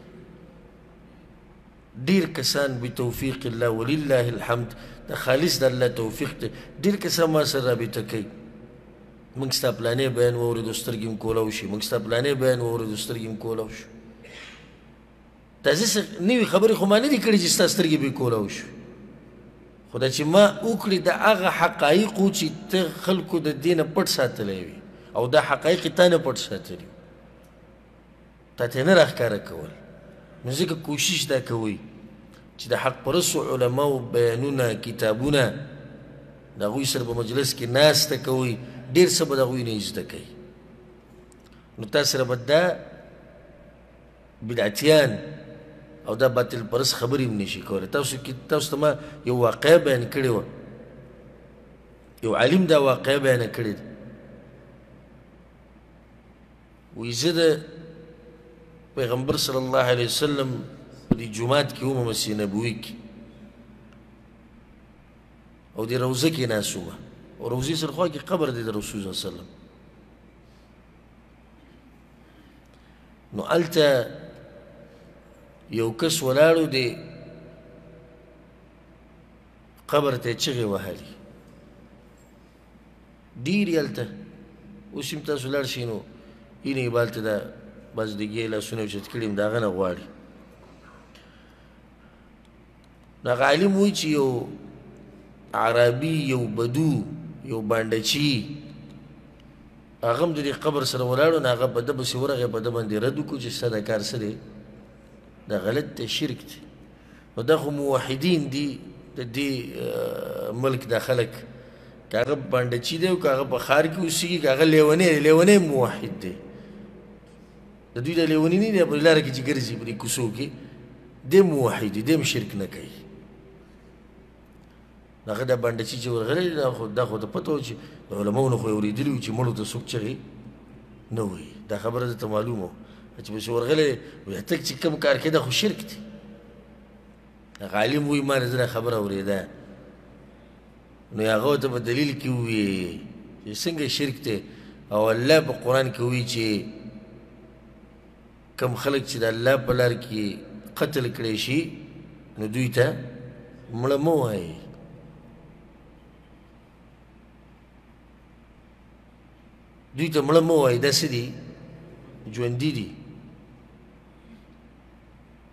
ډیر کسان بتوفیق الله ولله الحمد د خالص د الله توفیق ته ډیر کسان ما سره رابطه کوي موږ ستا پلانې بیان واورېدو سترګې هم کولاو شي موږ ستا پلانې بیان واورېدو سترګې هم کولاو شو تاسو نوې خبرې خو ما نه دي کړې چې ستا سترګې به کولاو شو خو دا چې ما وکړي د هغه حقایقو چې ته خلکو د دینه پټ ساتلی وي او دا حقایق تا نه پټ ساتلی تاته نه راښکاره کول نو ځکه کوشش دا کوي چې د حق پرسو علماو بیانونه کتابونه د هغوی سره په مجلس کې ناسته کوئ ډېر څه به د هغوی نه زده کوئ نو تا سره به دا بدعتیان او دا باطل پرس خبرې هم نشي کولی تاسو کې تاسو ته ما یو واقع بیان کړې وه یو عالم دا واقع بیان کړې ده وی زه د پیغمبر صلی الله علیه وسلم په دې جمعات کې وم مسجد نبوي کې او دې روزه کې ناسو او روزي سره خو کې قبر دې د رسول الله صلی الله علیه وسلم نو الته یو کس ولاړو دی قبر ته چغې وهلي ډیر یلته اوس هم تاسو لړ شي نو ینې بالته دا بس د ګې لاسونه چت کړیم دا غنه غواړي دا عالم وی چې یو عربي یو بدو یو باندچی هغه د دې قبر سره ولاړو نه هغه په دبه سورغه په دبه باندې رد کو چې صدا کار سره دا غلط ته شرک دی نو دا خو موحدین دي د دې ملک دا خلک که هغه بانډچي دی او که هغه په ښار کې اوسېږي که هغه لیونی دی لیونی موحد دی د دوی دا لیونی نه دی په لاره کې چې ګرځي په دې کوڅو کې دی موحد دی هم شرک نه کوي دغه د بنډچی چې ورغلی دا خو دا خو ته پته و چې د علماو نه خو یې اورېدلي وو چې مړو ته څوک چغې نه وایي دا خبره درته معلومه وه چې پسې ورغلی وایي ته چې کوم کار کوې دا خو شرک دی هغه عالم وایي ما نه زه دا خبره اورېده نو هغه ورته په دلیل کې ووایي چې څنګه شرک دی او الله په قرآن کې وایي چې کوم خلک چې د الله په لار کې قتل کړی شي نو دوی ته مړه مه وایي دوی ته مړه مه وایي دا څه دي ژوندي دي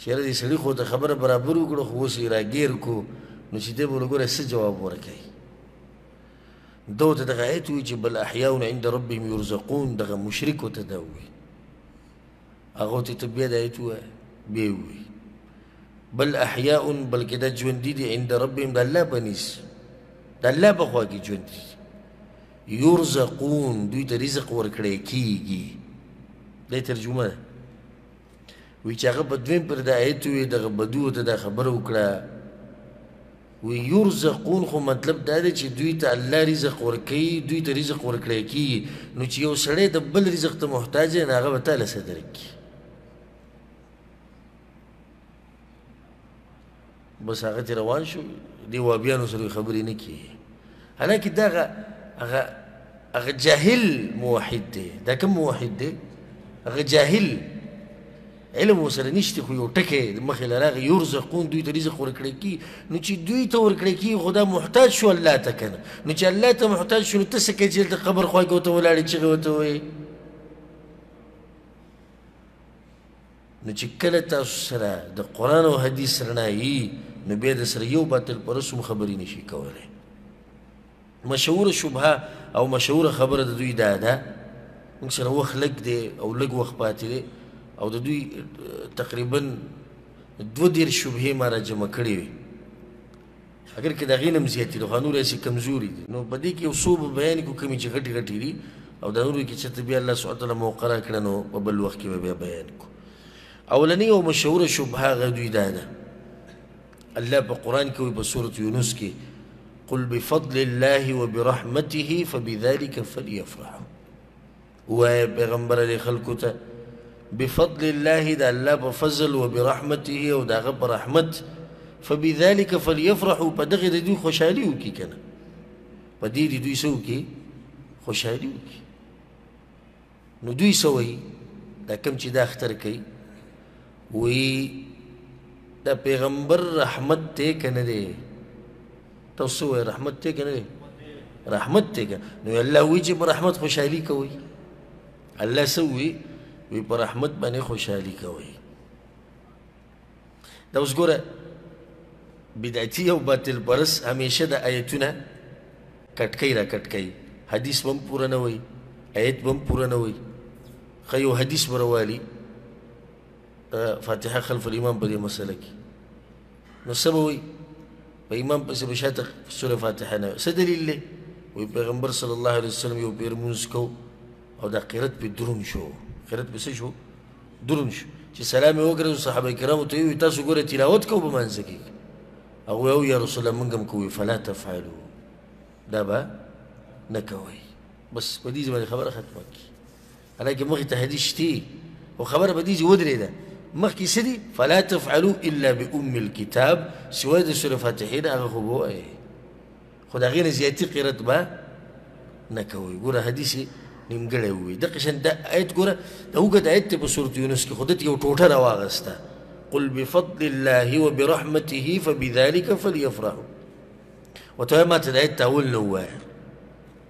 چیرې دې سړي خو ته خبره برابر وکړو خو اوس یې راګیر کو نو چې دی به وګوره څه جواب ورکوي ده ورته دغه ایت وایي چې بل احیاء عند ربهم یرزقون دغه مشرک ورته دا وایي هغه ته ته بیا دا ایت وایه بیا یې وایي بل احیاء بلکې دا ژوندي دي عند ربهم د الله په نیس د الله په خوا کې ژوندي دي یرزقون دوی ته رزق ورکړی کیږي دا ترجمه ده وی چې هغه په دویم پر د آیت وی دغه بدو ته دا خبره وکړه وی یرزقون خو مطلب دا دی چې دوی ته الله رزق ورکوي دوی ته رزق ورکړی کیږي نو چې یو سړی د بل رزق ته محتاج دی نو هغه به تاله څه درکړي بس هغه ته روان شو دی وابیانو سره خبرې نه کی حالانکه دغه هغه هغه جاهل موحد دی دا کوم موحد دی هغه جاهل علم وسره نشته خو یو ټکی مخې له راغی یرزقون دوی ته رزق ورکړی کی نو چې دوی ته ورکړی کی خدا محتاج شو الله ته کنه نو چې الله ته محتاج شو نو ته څه کوې چې هلته قبر خوا کې ورته ولاړې چغې ورته وایې نو چې کله تاسو سره د قرآن او حدیث رڼا یي نو بیا د سره یو باطل پرست هم خبرې نشي کولی مشهوره شبهه او مشهوره خبره د دوی دا ده موږ سره وخت لږ دی او لږ وخت پاتې دی او د دوی تقریبا دوه دېرش شبهې ما را جمع کړې وي اګر که د هغې نه هم زیاتې دي خو نورې هسې کمزورې دي نو په دې کې یو څو به بیان کړو کومې چې غټې غټې دي او د نورو کې چېرته بیا الله سبحانه تعالی موقع راکړه نو په بل وخت کې به بیا بیان کړو اولنی او مشهوره شبهه هغه دوی دا ده الله په قرآن کې وایي په سورة یونس کې قل بفضل الله وبرحمته فبذلك فليفرحوا وای پیغمبر علی خلکو ته بفضل الله د الله په فضل او برحمته او دغه پر رحمت فبذلك فليفرحوا په دغه د دوی خوشحالي وکي کنه په دې د دوی سو کې خوشحالي وکي نو دوی سوي دا کم چې دا اختر کوي وی د پیغمبر رحمت ته کنه دی تاسو وی رحمت ته کنه دی رحمت ته کنه نو الله وی چې پر رحمت خوشحالي کوي الله سوي وی پر رحمت باندې خوشحالي کوي دا اوس ګوره بدعتي او باطل پرس همیشه د آیتونه کټکۍ را کټکۍ حدیث به هم پوره نه وي آیت به هم پوره نه وي ښه یو حدیث به راوالي فاتحه خلف الامام په دې مسله کې نو سبوي په امام پسې بشاته سوره فاتحه نه څه دلیل دی وی پیغمبر صلی الله علیه وسلم یو پیر مونږ کو او دا قرت په درون شو قرت په څه شو درون شو چې سلام یې وکړ صحابه کرامو ته وی تاسو ګوره تلاوت کو په منځ کې هغه یو یا رسول الله مونږ هم کوی فلا تفعلوا دا به نه کوي بس په دې ځمه خبره ختمه کی حالانکه مخې ته حدیث شته خو خبره په دې چې ودرېده مخکې څه دي فلا تفعلو الا بام الکتاب سوای د سورې فاتحې نه هغه خو به وایې خو د هغې نه زیاتي قرت به نه کوئ ګوره حدیث یې نیمګړی ووایي دقه شان دا ایت ګوره د اوږد ایت دی په سورت یونس کې خو دلته یو ټوټه راواغسته قل بفضل الله وبرحمته فبذلك فليفرحوا وتوه ما ته د ایت تاول نه ووایه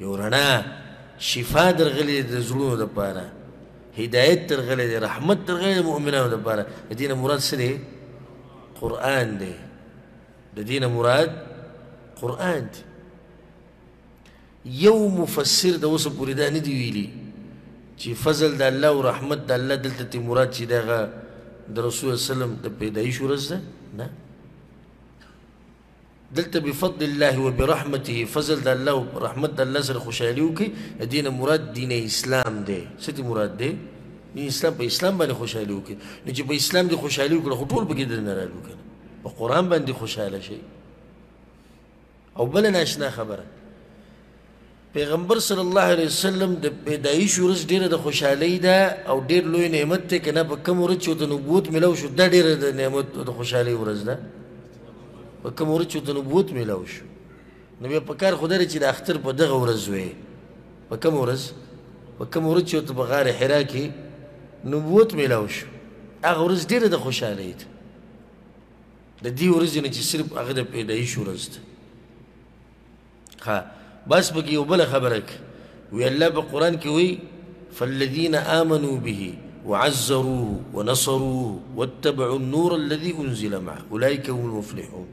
یو رڼا شفا درغلې د زړونو لپاره هدایت درغلې د رحمت درغلې د مؤمنانو لپاره د دین مراد څه دی قرآن دی د دین مراد قرآن دی یو مفسر د اوسه پورې دا نه دی ویلي چې فضل د الله او رحمت د الله دلته تی مراد چې دغه د رسول سلام د پیدایش ورځ ده نه دلته بفضل الله وبرحمته فضل د الله او رحمت د الله سره خوشحالي وکړي دینه مراد دین اسلام دی څه دې مراد دی دین اسلام په اسلام باندې خوشحالي وکړي نو چې په اسلام دې خوشحالي وکړه خو ټول پکې درنه رالو کنه په قرآن باندې خوشحاله شي او بل ناشنا خبره پیغمبر صلی الله علیه وسلم د پیدایش ورځ ډیره د خوشحالۍ ده او ډیر لوی نعمت دی کنه په کوم ورځ چې د نبوت ملو شو دا ډیره د نعمت د خوشحالۍ ورځ ده په کوم ورځ چې د نبوت ملو شو نو بیا په کار خدای چې د اختر په دغه ورځ وي په کوم ورځ په کوم ورځ چې په غار حرا کې نبوت ملو شو هغه ورځ ډیره د خوشحالۍ ده د دې ورځې نه چې صرف هغه د پیدایش ورځ ده ها بس پکې یو بل خبره کې وی الله په قران کې وی فالذین آمنوا به وعزروه ونصروه واتبعوا النور الذي انزل معه اولئک هم المفلحون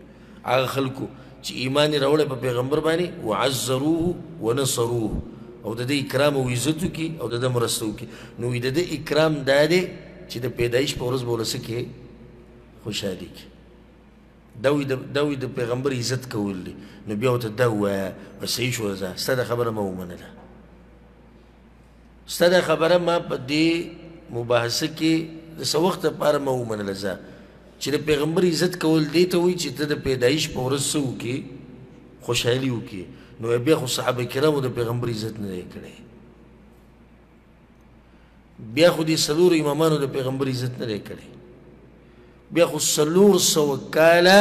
هغه خلکو چې ایمان راوړ په پیغمبر باندې وعزروه ونصروه او د دې اکرام او عزت کی او د دې مرستو کی نو د دې اکرام دادې چې د پیدایش په ورځ بولسکه خوشاله کی دوي د دوي د پیغمبر عزت کول دي نو بیا ته دا وایه په صحیح شو ځه ستاسو خبره ما ومنله ستاسو خبره ما په دې مباحثه کې د څه وخت لپاره ما ومنله ځه چې د پیغمبر عزت کول دی ته وایي چې ته د پیدایش په ورځ څه وکړي خوشحالي وکړي نو بیا خو صحابه کرامو د پیغمبر عزت نه دی کړی بیا خو دې سلور امامانو د پیغمبر عزت نه دی کړی بیا خو سلور سوه کاله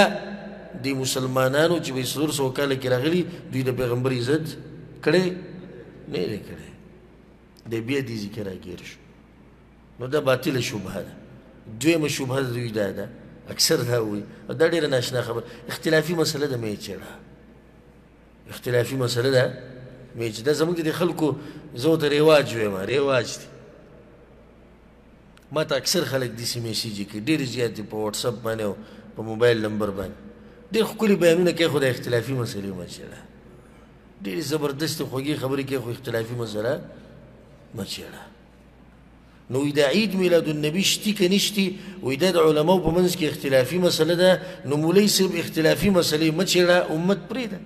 د مسلمانانو چې به سلور سوه کاله کې راغلي دوی د پیغمبر عزت کړی نه دی کړی د بیا دې ذکر راګیر شو نو دا باطله شبهه ده دویمه شبهه د دوی دا ده اکثر دا وایي دا ډېره ناشنا خبره اختلافي مسله ده مې چېړه اختلافي مسله ده وی چې دا زمونږ د خلکو زه ورته رواج وایم رواج دی ما ته اکثر خلک داسې میسیج کوي ډېر زیات دي په واتساپ باندې او په موبایل نمبر باندې ډېر ښکلي بیانونه کوي خو د اختلافي مسلې مه چېړه ډېرې زبردستې خوږې خبرې کوي خو اختلافي مسله مه چېړه نو د عید میلاد النبی شتی که نشتی وې د علماو په منځ کې اختلافي مسله ده نو مولوی صاحب اختلافي مسلې مچړه امت پرې ده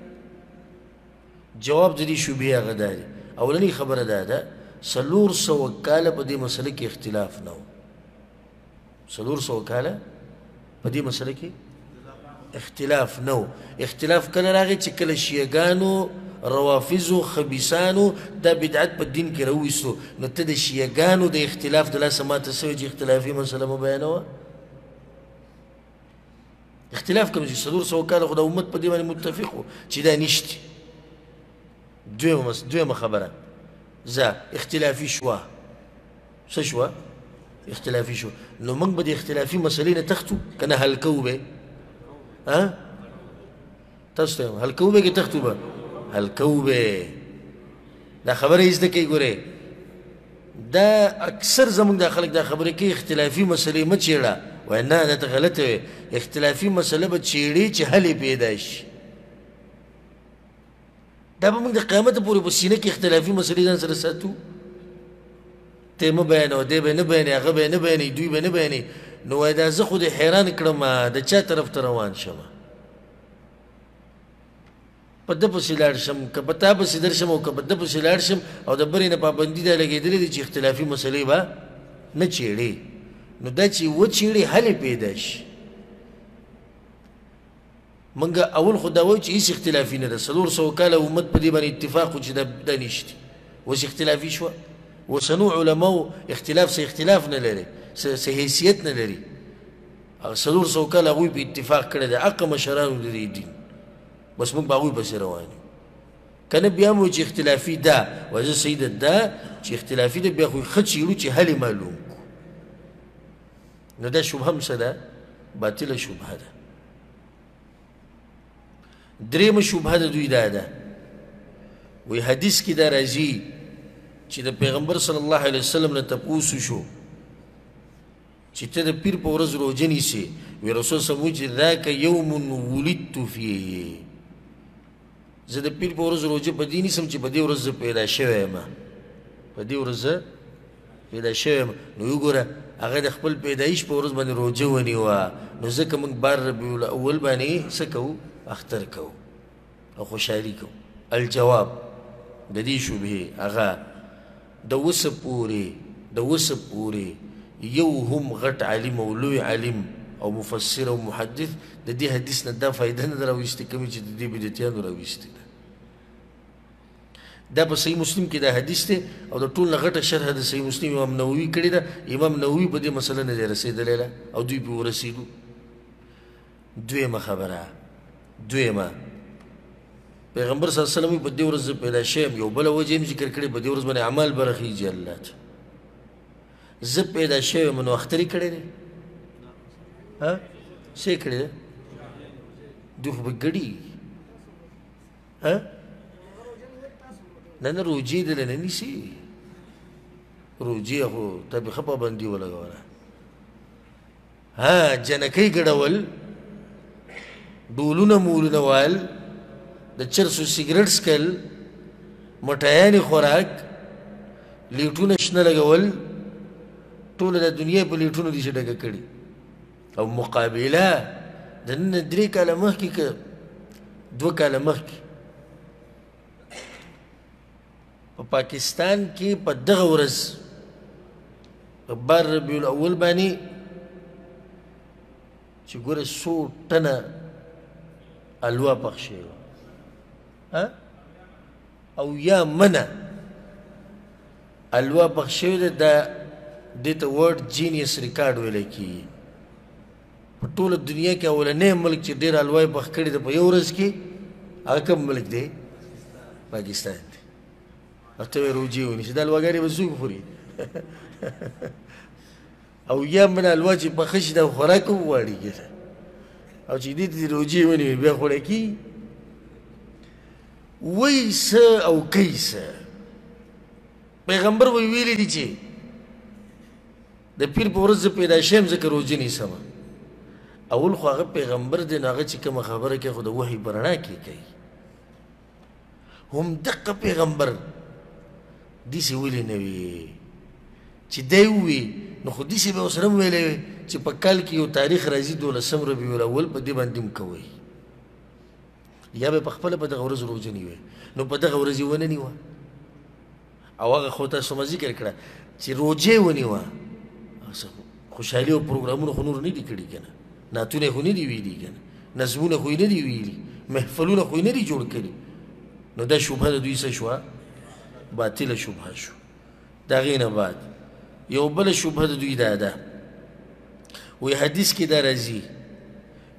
جواب د دې شوبې هغه ده اولنی خبره ده ده سلور سو کال په دې مسله کې اختلاف نه و څلور سوه کاله په دې مسله کې اختلاف نه و اختلاف کله راغی چې کله شیعګانو روافضو خبیثانو دا بدعت په دین کې راوویستو نو ته د شیعګانو د اختلاف د لاسه ماته سوی چې اختلافي مسله مو بیانوه اختلاف کوم چې څلور سوه کاله خو د امت په دې باندې متفق و چې دا نشته دویمه خبره زه اختلافي شوه څه شو اختلافي شو نو موږ به د اختلافي مسلې نه تختو کنه حل کوو به ها تاسو ته حل کوو به کې تختو به حل کوو به دا خبره یې زده کوي ګوره دا اکثر زمونږ د خلک دا خبره کوي اختلافي مسلې مه چیړه وای نه دا ته غلطه وي اختلافي مسله به چیړي چې حل پیدا شي دا به موږ د قیامت پورې په سینه کې اختلافي مسلې ځان سره ساتو ته مې بیان او دې به نه بیان هغه به نه بیان دوی به نه بیان نو وای دا زه خو دې حیران کړم د چا طرف ته روان شم په د پسې لاړ شم که په تا پسې در شم او که په د پسې لاړ شم او د برې نه پابندي دا لګېدلې دي چې اختلافي مسلې به نه چیړې نو دا چې وچیړې حل پیدا شي مونږ اول خو دا وایو چې هیڅ اختلافي نه ده څلور سوه کاله امت په دې باندې اتفاق و چې دا نشته اوس اختلافي شوه اوسنو علماو اختلاف څه اختلاف نه لري څه حیثیت نه لري او څلور سوه کاله هغوی په اتفاق کړی دی حق مشرانو د دې دین بس موږ به هغوی پسې روان یو که نه بیا مو چې اختلافي ده وایي زه صحیح ده دا چې اختلافي ده بیا خو یې ښه چیړو چې حل یې معلوم نو دا شبهه هم څه ده باطله شبهه ده درېیمه شبهه د دوی دا ده وایي حدیث کې دا راځي چې د پیغمبر صلی الله علیه وسلم نه تپوس شو چې ته د پیر په ورځ روژه نیسې وایي رسول صلی الله علیه وسلم چې ذاک یوم ولدت فیه زه د پیر په ورځ روژه په دې نیسم چې په دې ورځ زه پیدا شوی یم په دې ورځ زه پیدا شوی یم نو وګوره هغه د خپل پیدایش په ورځ باندې روژه ونیوه نو ځکه موږ بار ربیع الاول باندې څه کوو اختر کوو او خوشحالي کوو الجواب د دې شبهې هغه د اوسه پورې د اوسه پورې يو هم غټ عالم او لوی عالم او مفسر او محدث د دې حديث نه دا فائده نه راويستي کوم چې د دې بدعتيانو راويستي ده دا په صحیح مسلم کې دا حدیث دی او د ټول غټه شرح د صحیح مسلم امام نووي کړی دا امام نووي په دې مسله نه رسیدلی او دوی په ورسیدو دویمه خبره دویمه پیغمبر صلی الله علیه وسلم په دې ورځ پیدا شوم یو بل وجه هم ذکر کړی په دې ورځ باندې عمل برخیږي الله ته زه پیدا شوم نو اختری کړی دی ها څه کړی دی دوی خو به ګړي ها نه نه روجي دې نه نیسي روجي خو ته به خپه باندې ولګوله ها جنکۍ ګډول ډولونه مولونه وال د چرسو سیګریټ سکل مټایانې خوراک لیټونه شنه لګول ټوله د دنیا په لیټونو دي چې ډکه کړي او مقابله د نن درې کاله مخکې که دوه کاله مخکې په پاکستان کې په دغه ورځ په بار ربیع الاول باندې چې ګوره څو ټنه الوا پخ شوې وه او یا منه الوا پخ شوې ده د دې ته ورډ جینیس ریکارډ ویلی کېږي په ټوله دنیا کې اولنې ملک چې ډېر الوای بخ کړي د په یو ورځ کې هغه کوم ملک دی پاکستان دی اته روجي ونی چې د الوګری وسو خوري او یا من الوا چې په خش د خوراک وغواړي کېږي او چې دې دې روجي ونی بیا خوړه کی ویس او کیس پیغمبر وی ویلی دی چې د پیر په ورځ پیدا شیم ځکه روزي نیسم اول خو هغه پیغمبر دی نو هغه چې کوم خبره کوي خو د وحي په رڼا کې کوي هم دقه پیغمبر داسې ولې نه وي چې دی وي نو خو داسې به اوس هم ویلی وي چې په کال کې یو تاریخ راځي دولسم ربیع الاول په دې باندې هم کوئ یا به په خپل په دغه ورځ روزه نیوي نو په دغه ورځ ونه نیوه او هغه خو تاسو ما ذکر کړه چې روزه ونیوه خوشحالي او پروګرامونه خو نور نه دي کړي کنه ناتونه خو نه دي ویلي کنه نظمونه خو نه دي ویلي محفلونه خو نه دي جوړ کړي نو دا شوبه د دوی څه شو باطله شوبه شو دا غینه بعد یو بل شوبه د دوی دا ده وی حدیث کې دا راځي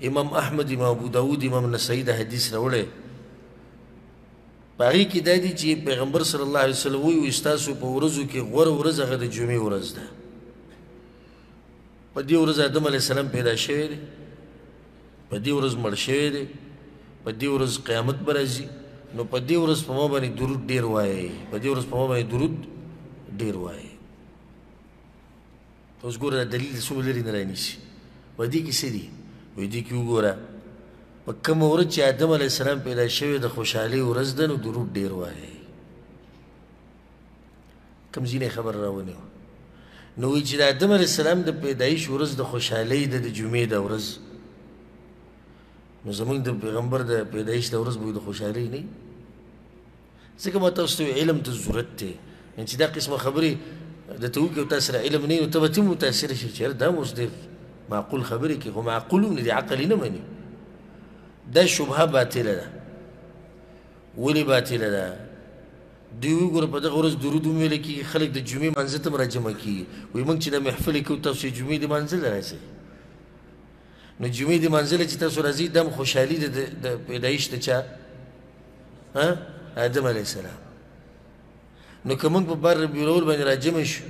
امام احمد امام ابو داود امام نسائی دا حدیث راوړی پاره کې دا دي چې پیغمبر صلی الله علیه وسلم وی استاسو په ورځو کې غور ورځ هغه د جمعې ورځ ده په دې ورځ آدم علی السلام پیدا شوی دی په دې ورځ مړ شوی دی په دې ورځ قیامت برازي نو په دې ورځ په ما باندې درود ډیر وایي په دې ورځ په ما باندې درود ډیر وایي اوس ګوره دا دلیل د څومره لرې نه رانیسي وایي دې کې څه دي وایي دې کې وګوره په کومه ورځ چې آدم علیه السلام پیدا شوی د خوشحالۍ ورځ ده نو درود ډېر وایي کوم ځینې خبر راونی و نو وی چې د آدم علیه السلام د پیدایش ورځ د خوشحالۍ ده د جمعې د ورځ نو زمونږ د پیغمبر د پیدایش د ورځ به د خوشحالۍ نه ځکه ما تاسو ته علم ته ضرورت دی ان چې دا قسمه خبرې د ته وکړو تاسو سره علم نه نو ته به ته متاثر شې چې دا اوس ډېر معقول خبرې کې خو معقول نه دي عقل نه مني دا شبهه باطله ده ولې باطله ده دوی وګوره په دغه ورځ درود ویل کېږي خلک د جمعې منځه ته راجمع کېږي وایي موږ چې دا محفل کوو تاسو یې جمعې د منځه له راځئ نو جمعې د منځه له چې تاسو راځئ دا هم خوشحالي ده د پیدایښت د چا ها آدم علیه السلام نو که موږ په بر بیرول باندې راجم شو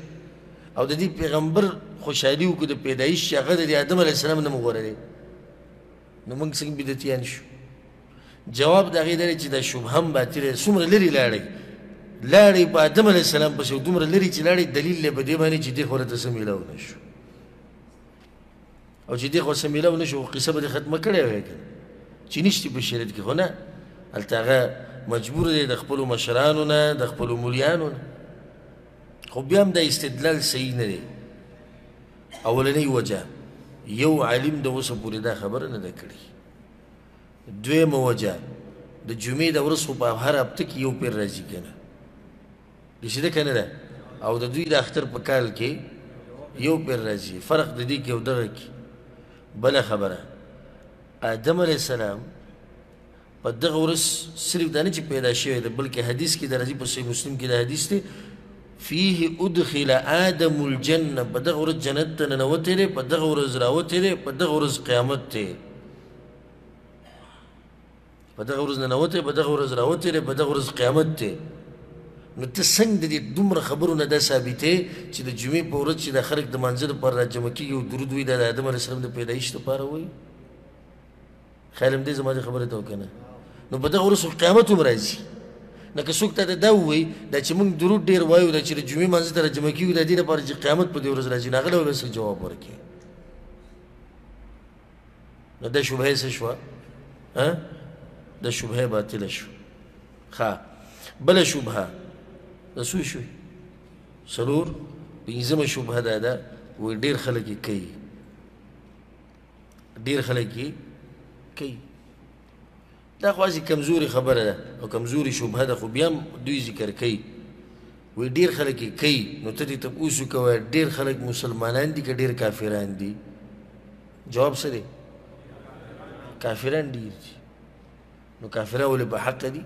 او د دې پیغمبر خوشحالي وکړو د پیدایش چې هغه د آدم علیه السلام نه مغوره دی نو موږ څنګه بدعتیان شو جواب د هغې دی چې دا شبهه هم باطله څومره لرې لاړی لاړې په آدم علیه السلام پسې دومره لرې چې لاړې دلیل دی په دې باندې چې دې خو راته څه میلاو نه شو او چې دغه څه ملو نشو قصه به ختمه کړې وای کنه چې نشتی په شریعت کې خونه التاغه مجبور دی د خپل مشرانو نه د خپل مليانو نه خو بیا هم د استدلال صحیح نه دی اولنی وجه یو عالم د اوسه پورې دا خبره نه ده کړې دویمه وجه د جمعې د ورځ خو په هر هفته کې یو پیر راځي کنه داسې ده کنه ده او د دوی د اختر په کال کې یو پیر راځي فرق د دې کې او دغه کې بله خبره آدم علیه السلام په دغه ورځ صرف دا نه چې پیدا شوی دی بلکې حدیث کې د راځي په صحیح مسلم کې د حدیث دی فيه ادخل آدم الجنه په دغه ورځ جنت ته ننوتی دی په دغه ورځ راوتی دی په دغه ورځ قیامت دی په دغه ورځ ننوتې په دغه ورځ راوتې دی په دغه ورځ قیامت دی نو ته څنګه د دې دومره خبرو نه دا ثابتې چې د جمعې په ورځ چې د خلک د مانځه لپاره راجمع کېږي او درود وایي دا د آدم علیه السلام د پیدایښت لپاره وایي خیال هم دې زما دې خبره ته وکنه نو په دغه ورځ قیامت هم راځي نه که څوک ته دا وایي دا چې موږ درود ډېر وایو دا چې د جمعې مانځه ته راجمع کېږو د دې لپاره چې قیامت په دې ورځ راځي نو هغه له به څه جواب ورکړي نو د شبهه څه شو ها د شبهه باطل شو ها بل شبهه د سو شو سرور پنځمه شبهه ده دا وی ډیر خلک کوي ډیر خلک کوي دا خو هسې کمزورې خبره ده او کمزورې شبهه ده خو بیا هم دوی ذکر کوي وایي ډېر خلک یې کوي نو ته دې تپوس وکوه ډېر خلک مسلمانان دي که ډېر کافران دي جواب څه دی کافران ډېر دي نو کافران ولې په حق دي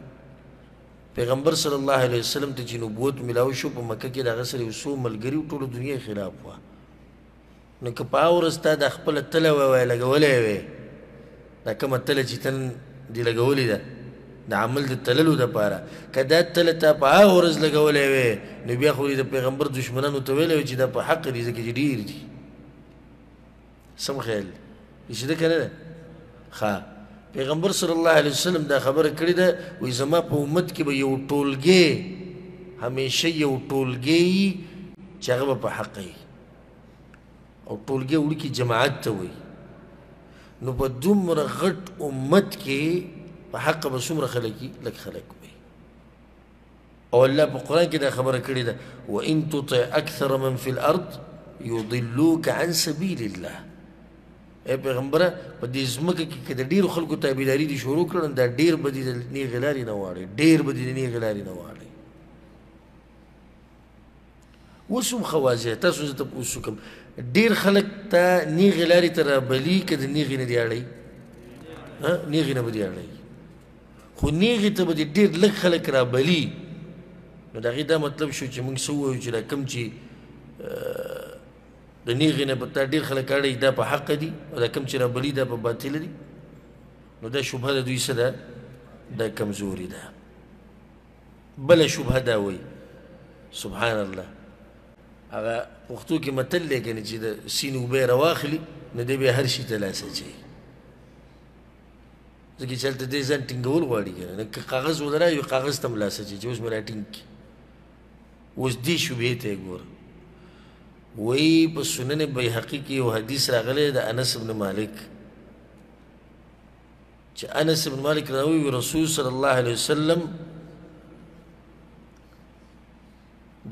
پیغمبر صلی الله علیه وسلم ته چې نبوت ملاو شو په مکه کې د هغه سره یو څو ملګري ټولو دنیا خلاف وه نو که په ورځ تا دا خپله تله وای لګولی وی دا کومه تله چې تن دې لګولې ده د عمل د تللو دپاره که دا تله تا په هغه ورځ لګولی وی نو بیا خو د پیغمبر دشمنانو ته ویلی وی چې دا په حق دي ځکه چې ډېر دي سم خیال دی چې ده که نه ده ښه پیغمبر صلی الله علیه وسلم دا خبره کړې ده وایي زما په امت کې به یو ټولګی همیشه یو ټولګی چې هغه به په حق وي او ټولګي وړکي جماعت ته وي نو په دومره غټ امت کې په حق به څومره خلک وي لږ خلک وي او الله په قرآن کې دا خبره کړې ده وان تطع اکثر من فی الارض یضلوک عن سبیل الله اے پیغمبره په دې ځمکه کې که د ډېرو خلکو تابعداري دې شروع کړل دا ډېر به دې د نیغې لارې نه واړي ډېر به دې د نیغې لارې نه واړي اوس هم ښه واضح تاسو زه تپوس وکړم ډېر خلک ته نیغې لارې ته رابلي که د نیغې نه دې اړوي نیغې نه به دې اړوي خو نیغې ته به دې ډېر لږ خلک رابلي نو د هغې دا مطلب شو چې موږ څه ووایو چې دا کوم چې د نیغې نه به تا ډېر خلک اړوي دا په حق دي او دا کوم چې رابلي دا په باطل دي نو دا شبهه د دوی څه ده دا کمزوري ده بله شبهه دا وایي سبحان الله هغه پښتو کې متل دی کنه چې د سین وبې راواخلي نو دی به هر شي ته لاس اچي ځکه چې هلته دې ځان ټینګول غواړي کنه نو که کاغذ ولرای یو کاغذ ته هم لاس اچي چې اوس مې را ټینګ کړي اوس دې شبهې ته یې ګوره وایي په سنن بیهقي کې یو حدیث راغلی د انس بن مالک چې انس ابن مالک راوي رسول صلی الله علیه وسلم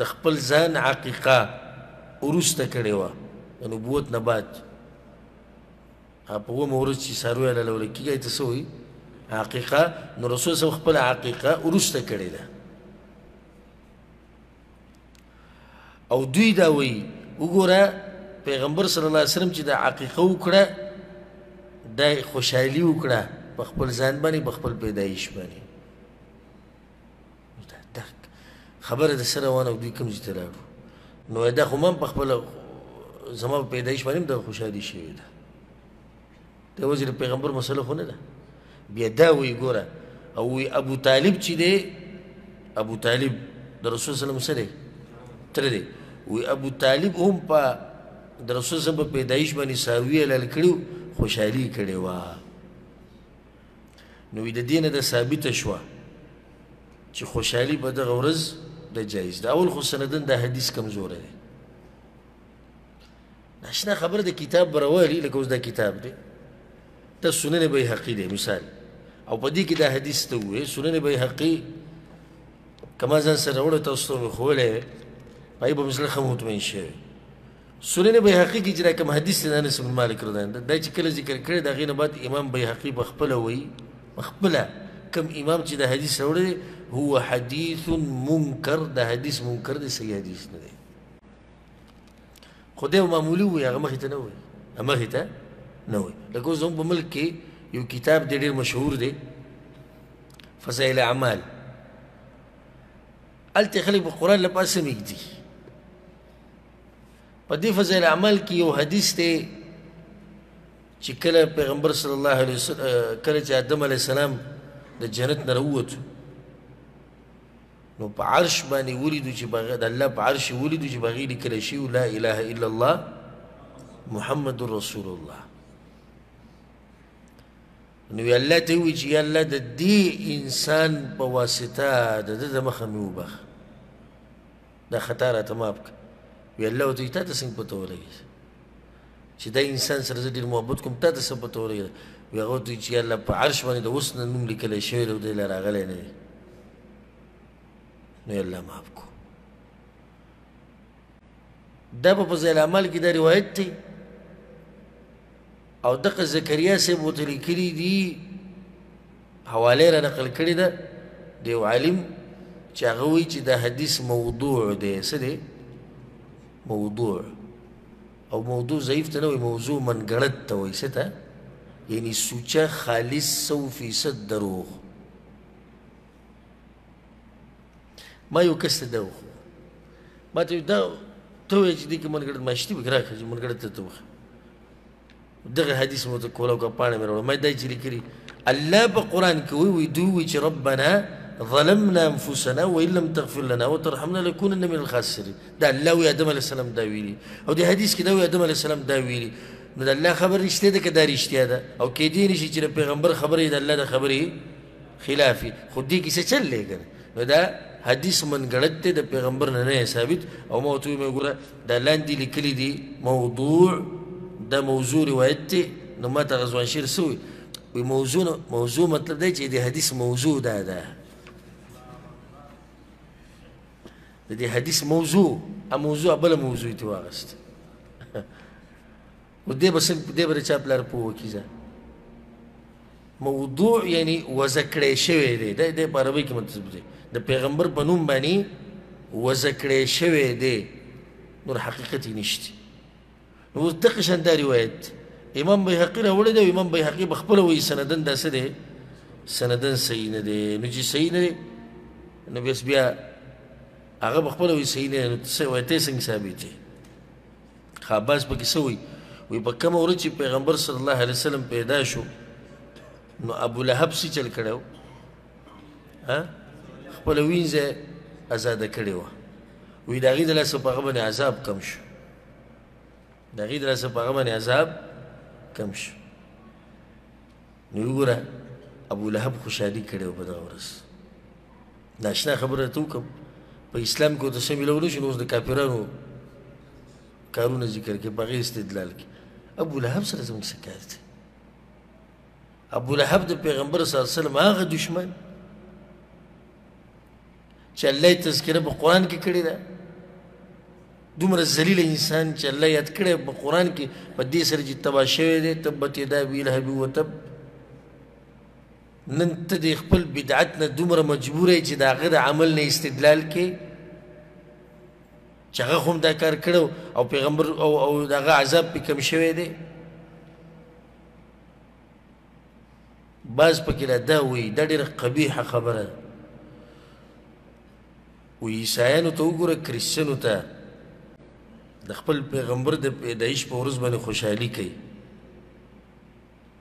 د خپل ځان عقیقه ورسته کړې و د نبوت نه بعد په ومه ورځ چې ساروی له لوله کېږي ته څه وایي عقیقه نو رسول صلی خپل عقیقه ورسته کړې ده او دوی دا وایي وګوره پیغمبر صلی الله علیه وسلم چې د عقیقه وکړه د خوشحالي وکړه په خپل ځان باندې په خپل پیدایش باندې خبره د سره وانه دوی کوم ځای ته لاړو نو دا خو من په خپل زما پیدایش باندې د خوشحالي شوې ده ته وځي د پیغمبر مسله خو نه ده بیا دا وی ګوره او وی ابو طالب چې دی ابو طالب د رسول صلی الله علیه وسلم سره تر دی وی ابو طالب هم په د رسول صلی الله علیه وسلم په پیدایش باندې ساروی لال کړو خوشحالي کړي وا نو د دین د ثابت شو چې خوشحالي په دغه ورځ د جایز ده اول خو سندن د حدیث کمزور دی ناشنا خبر د کتاب بروالی لکه اوس دا کتاب دی دا سنن بیهقی دی مثال او په دې کې دا حدیث ته وې سنن بیهقی کما ځان سره وړو تاسو ته خوله پای به مثلا خموت مې شي سنن بیهقی کې چې کوم حدیث نه انس بن مالک رضی الله دا چې کله ذکر کړی دا غینه بعد امام بیهقی په خپل وی خپل کم امام چې دا حدیث وړي هو حدیث منکر دا حدیث منکر دی صحیح حدیث نه دی خو دی معمولي وي هغه مخې ته نه وي مخې ته نه وي لکه اوس زموږ په ملک کې یو کتاب دی ډېر مشهور دی فضایل اعمال هلته خلک په قرآن له پاسه مږدي په دې فضایل اعمال کې یو حدیث دی چې کله پیغمبر صلی الله علیه وسلم کله چې آدم علیه السلام د جنت نه راووت نو په عرش باندې ولیدو چې بغیر د الله په عرش ولیدو چې بغیر لیکل شي لا اله الا الله محمد رسول الله نو الله ته وی چې الله د دې انسان په واسطه د د مخه مې وبخ دا خطا راته معاف کړه وی الله ته تا ته څنګه پته ولګي چې دا انسان سره زه ډېر محبت کوم تا ته څه پته ولګي وی هغه ته چې الله په عرش باندې د اوس نه نوم لیکلی شوی دی راغلی نه دی نو الله معاف کو دا په ځای عمل کې دا روایت دی او دغه زکریا صاحب ورته لیکلي دي حواله را نقل کړې ده د یو عالم چې هغه وایي چې دا حدیث موضوع دی څه دی موضوع او موضوع ضعیف ته نه وایي موضوع منګړت ته وایي څه ته یعنی سوچه خالص سو فیصد دروغ ما یو کس ته دا وښو ما ته دا ته وایې چې دې کې ملګري ماشتي به راکړه چې ملګري ته ته وښه دغه حدیث مو ته کوله که پاڼه مې راوړه ما دا چې لیکلي الله په قرآن کې وایي وایي دوی وایي چې ربنا ظلمنا انفسنا وان لم تغفر لنا وترحمنا لكونن من الخاسرين دا الله وي ادم عليه السلام دا ویلي او د حدیث کې دا وي ادم عليه السلام دا ویلي نو د الله خبر رښتیا ده که دا رښتیا ده او کېدی نه شي چې د پیغمبر خبرې د الله د خبرې خلاف خو دې کیسه چل لې کنه نو دا حدیث من غلط دی د پیغمبر نه نه ثابت او مو ته مې ګوره دا لاندې لیکلي دي موضوع دا موضوع روایت دی نو ما ته غزوان شیر سوی وی موضوع موضوع مطلب دی چې د حدیث موضوع دا ده د دې حدیث موضوع ا موضوع بل موضوع ته واغست نو دې بس دې بر چا پلار پوه کیږي موضوع یعنی وزکړې شوی دی د دې په عربي کې مطلب دی د پیغمبر په نوم باندې وزکړې شوی دی نور حقیقت نشته نو دغه شان دا روایت امام بیهقی راوړی دی امام بیهقی بخپل وی سندن دا سره سندن صحیح نه دی نو چې صحیح نه دی نو بس بیا هغه بخپل وی صحیح نه نو څه وایته څنګه ثابت دی خاباس پکې څه وایي؟ وایي په کومه ورځ چې پیغمبر صلی الله علیه وسلم پیدا شو نو ابو لهب څه چل کړی و خپله وینځه ازاده کړې وه وایي د هغې د لاسه په هغه باندې عذاب کم شو د هغې د لاسه په هغه باندې عذاب کم شو نو وګوره ابو لهب خوشحالي کړې وه په دغه ورځ ناشنا خبره ته وکم په اسلام کې ته سم ملو نشي نو د کافرانو کارونه ذکر کې په غي استدلال کې ابو لهب سره زموږ څه کار دی ابو لهب د پیغمبر صلی الله علیه وسلم هغه دشمن چې الله تذکره په قران کې کړی ده دومره ذلیل انسان چې الله یاد کړی په قران کې په دې سره چې تبا شوی دی تبت یدا ویل هبی وتب نن ته د خپل بدعت نه دومره مجبور یې چې د هغه د عمل نه استدلال کې چې هغه هم دا کار کړو او پیغمبر او او دغه عذاب په کم شوی دی باز پکې لا دا وی دا ډېر قبیح خبره ده و عیسایانو ته وګوره کریسچنو ته د خپل پیغمبر د پیدایش په ورځ باندې خوشحالي کوي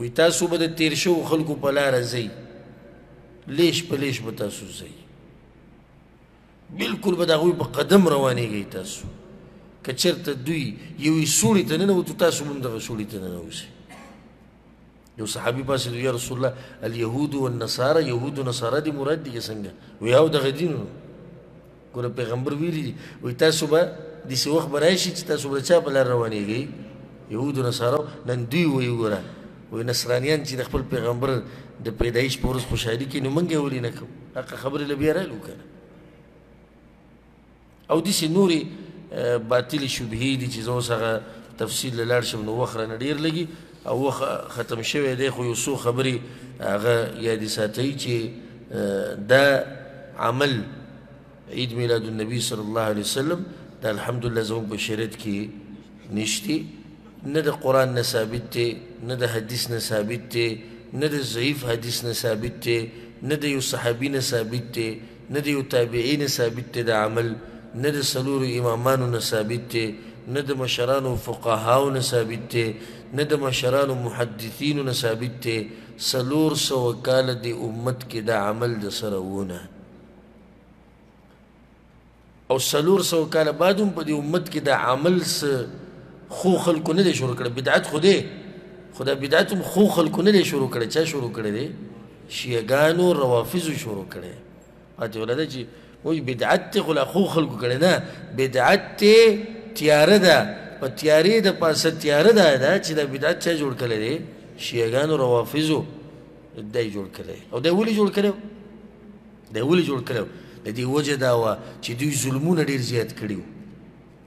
وی تاسو به د تیر شو خلکو په لار ځئ لیش په لیش به تاسو ځئ بالکل به د هغوی په قدم روانېږئ تاسو که چېرته دوی یوې سوړي ته ننوتو تاسو به هم دغه سوړي ته ننوځئ یو صحابي پاسې یا رسول الله اليهود والنصارى یهود و نصارا دي مراد دي څنګه وی او دغه دینونو ګوره پیغمبر ویلي دي وایي تاسو به داسې وخت به راشي چې تاسو به د چا په لار روانېږئ یهودو نصارو نن دوی وایي ګوره وایي نصرانیان چې د خپل پیغمبر د پیدایش په ورځ خوشحالي کوي نو موږ یې ولې نه کوو هغه خبرې له بیا رالو که نه او داسې نورې باطلې شبهې دي چې زه اوس هغه تفصیل له لاړ شم نو وخت رانه ډېر لګي او وخت ختم شوی دی خو یو څو خبرې هغه یادې ساتئ چې دا عمل عید میلاد النبی صلی الله علیه وسلم دا الحمدلله زموږ په شریعت کې نشتی نه د قرآن نه ثابت دی نه د حدیث نه ثابت دی نه د ضعیف حدیث نه ثابت دی نه د یو صحابي نه ثابت دی نه د یو تابعي نه ثابت دی دا عمل، نه د څلورو امامانو نه ثابت دی، نه د مشرانو فقهاو نه ثابت دی، نه د مشرانو محدثینو نه ثابت دی، څلور سوه کاله دې امت کې دا عمل د سره وو نه. او څلور سوه کاله بعد هم په دې امت کې دا عمل څه ښو خلکو نه دی شروع کړی بدعت خو دی خو دا بدعت هم ښو خلکو نه دی شروع کړی چا شروع کړی دی شیعګانو روافظو شروع کړی پاتې ولا ده چې وایي بدعت دی خو لا ښو خلکو کړی نه بدعت دی تیاره ده په تیارې د پاسه تیاره ده ده چې دا بدعت چا جوړ کړی دی شیعګانو روافظو دی جوړ کړی او دی ولې جوړ کړی دی ولې جوړ کړی و د دې وجه دا وه چې دوی ظلمونه ډېر زیات کړي وو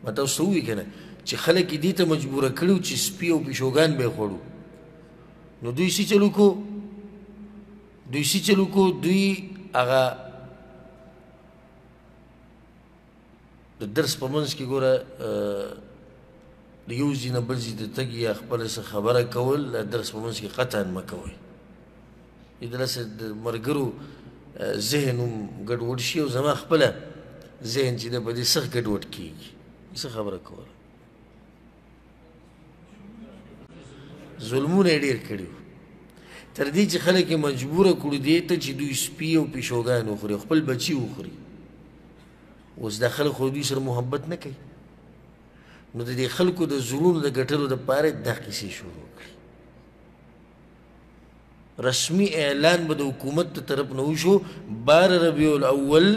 ما تاسو ته ووایي که نه چې خلک یې دې ته مجبوره کړي وو چې سپي او پیشوګان به یې خوړو نو دوی څه چل وکړو دوی څه چل وکړو دوی هغه د درس په منځ کې ګوره د یو ځای نه بل ځای ته تګ یا خپله څه خبره کول د درس په منځ کې قطعا مه کوئ د درس د ملګرو ذهن هم ګډوډ شي او زما خپله ذهن چې دی په دې سخت ګډوډ کېږي څه خبره کوله ظلمونه ډیر کړي تر دې چې خلک مجبور کړو دې ته چې دوی سپي او پیشوګان وخوري خپل بچي وخوري اوس د خلکو دوی سره محبت نه کوي نو د دې خلکو د زړونو د ګټلو لپاره د قصې شروع کړي رسمي اعلان به د حکومت ته طرف نه وشو بار ربیع الاول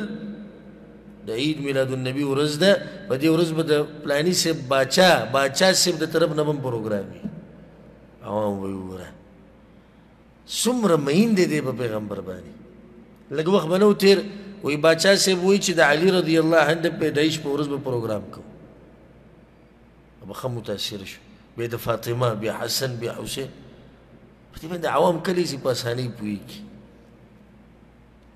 د عید میلاد النبی ورځ ده په دې ورځ به د پلانی سه باچا باچا سه د طرف نه بم پروګرامي او وګوره څومره مین دی دی په پیغمبر باندې لږ وخت بنو تیر وی باچا سه وی چې د علی رضی الله عنه پیدایش په ورځ به پروګرام کو به خه متاثر شو به د فاطمه به حسن به حسین فاطمه د عوام کلی سي په اسانۍ پويږي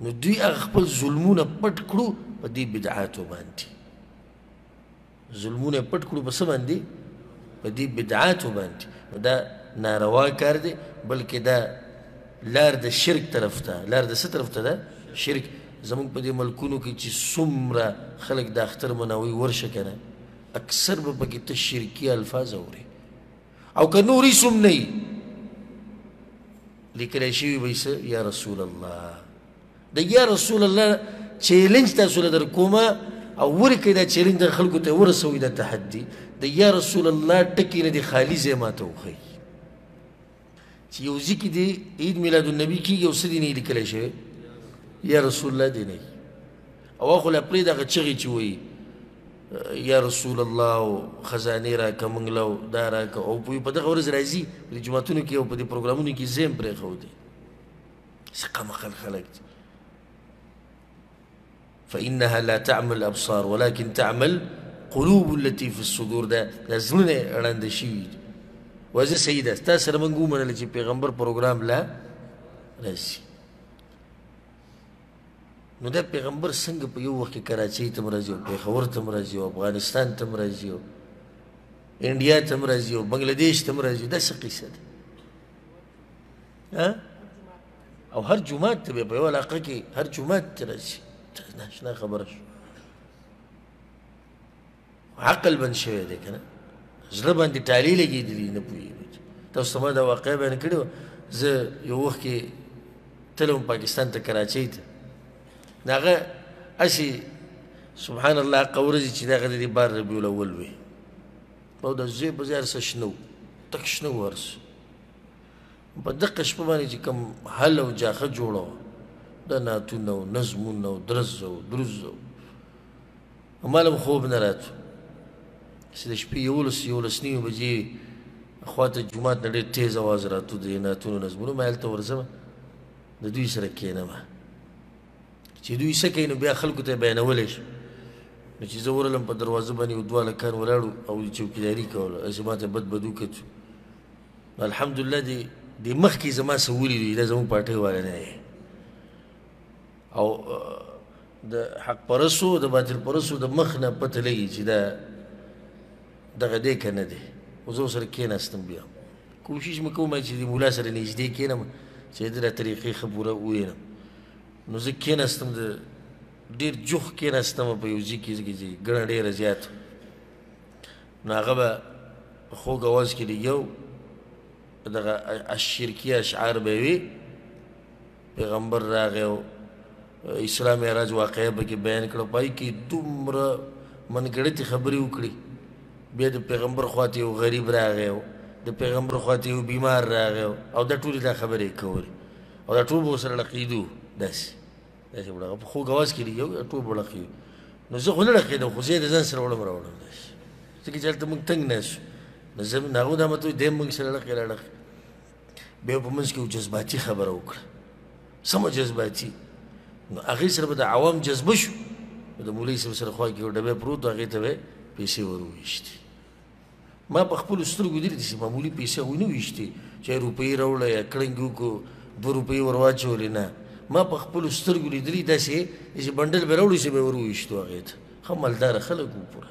نو دوی هغه خپل ظلمونه پټ کړو په دې بدعاتو باندې ظلمونه پټ کړو په څه باندې په دې بدعاتو باندې دا ناروا کار دی بلکې دا لار د شرک طرف ته لار د څه طرف ته ده شرک زموږ په دې ملکونو کې چې څومره خلک د اختر مناوي ورشه کنه اکثر به پکې ته شرکی الفاظ اوري او که نوري سم نه لیکل شي وي یا رسول الله د یا رسول الله چیلنج تاسو له در کومه او ورکه دا چیلنج د خلکو ته ورسوي دا تحدي د یا رسول الله ټکی نه دی خالي زه ماته وخی چې یو ځي کې دی عید میلاد النبی کیږي او سدي نه لیکل شوی یا رسول الله دی نه او خو لا پرې دغه چغې چې وایي یا رسول الله او خزانه را کمنګلو دا را او په دغه ورځ راځي د جمعتونو کې او په دې پروګرامونو کې زم پرې خو دي څه کم خلک دي فإنها لا تعمل الأبصار ولكن تعمل قلوب التي في الصدور ده ده زړونه ړاند شوي وزه صحیح ده تاسو سره موږ ومنل چې پیغمبر پروګرام لا راځي نو دا پیغمبر څنګه په یو وخت کې کراچۍ ته راځي او پېښور ته راځي او افغانستان ته راځي او انډیا ته راځي او بنگلاديش ته راځي دا څه قصه ده ها او هر جمعات ته به په یو علاقه کې هر جمعات ته راځي دا شنه خبره شو عقل بند شوی دی کنه زړه باندې ټالي لګېدلي نه پوهېږي تاسو ما دا واقع بیان کړې وه زه یو وخت کې تلم پاکستان ته کراچۍ ته د هغه هسې سبحان الله هغه ورځې چې د هغه د بار ربیع الاول وې او د زوی په ځای هر څه شنه و تک شنه و هر څه په دقه شپه باندې چې کوم حل او جاخه جوړه وه د نعتونه او نظمونه او درز او درز او هماله مو خوب نه راتو چې د شپې یولس یولس نیمې بجې خوا ته جومات نه ډېر تېز اواز راتو د نعتونو نظمونو ما هلته ورځم د دوی سره کښېنم چې دوی څه کوي نو بیا خلکو ته بیانولی شم نو چې زه ورغلم په دروازه باندې یو دوه هلکان ولاړو او چوکیداري کوله هسې ما ته بد بد وکتو الحمدلله دی د مخکې زما څه ولیدي دا زموږ پارټۍ والا نه دی او د حق پرسو د باطل پرسو د مخ نه پته لګي چې دا دغه دی که نه دی خو زه ورسره کېناستم بیا کوشش مې کوم چې د مولا سره نږدې کېنم چې د دا طریقې ښه پوره ووینم نو زه کېناستم د ډېر جوخ کېناستم په یو ځای کې چې ګڼه ډېره زیاته نو هغه به په خوږ اواز کې لګیو دغه الشرکي اشعار به وي پیغمبر راغی او اسلام معراج واقعه به کې بیان کړو پای کې دومره منګړتي خبرې وکړي بیا د پیغمبر خواته یو غریب راغی او د پیغمبر خواته یو بیمار راغی او د ټولې دا خبرې کولې او د ټول به سره لقیدو داسې داسې وړه په خوږ اواز کې یو ټوب وړه کې نو زه خو نه ډکېدم خو زه یې د ځان سره وړم راوړم داسې ځکه چې هلته موږ تنګ نه شو نو زه نو هغو دا مطلب دی موږ سره ډکې را ډکې بیا په منځ کې یو جذباتي خبره وکړه سمه جذباتي نو هغې سره به د عوام جذبه شو د مولوي صاحب سره خوا کې یو ډبی پروت و هغې ته به یې پیسې وروویشتې ما په خپل سترګو دیر دي معمولی پیسې ونه ویشتي چې روپۍ راوړه یا کړنګو کو دوه روپۍ ورواچولې نه ما په خپل سترګو لیدلی داسې چې بندل به راوړي چې به ور ویشتو هغه ته خو مالدار خلک وو پوره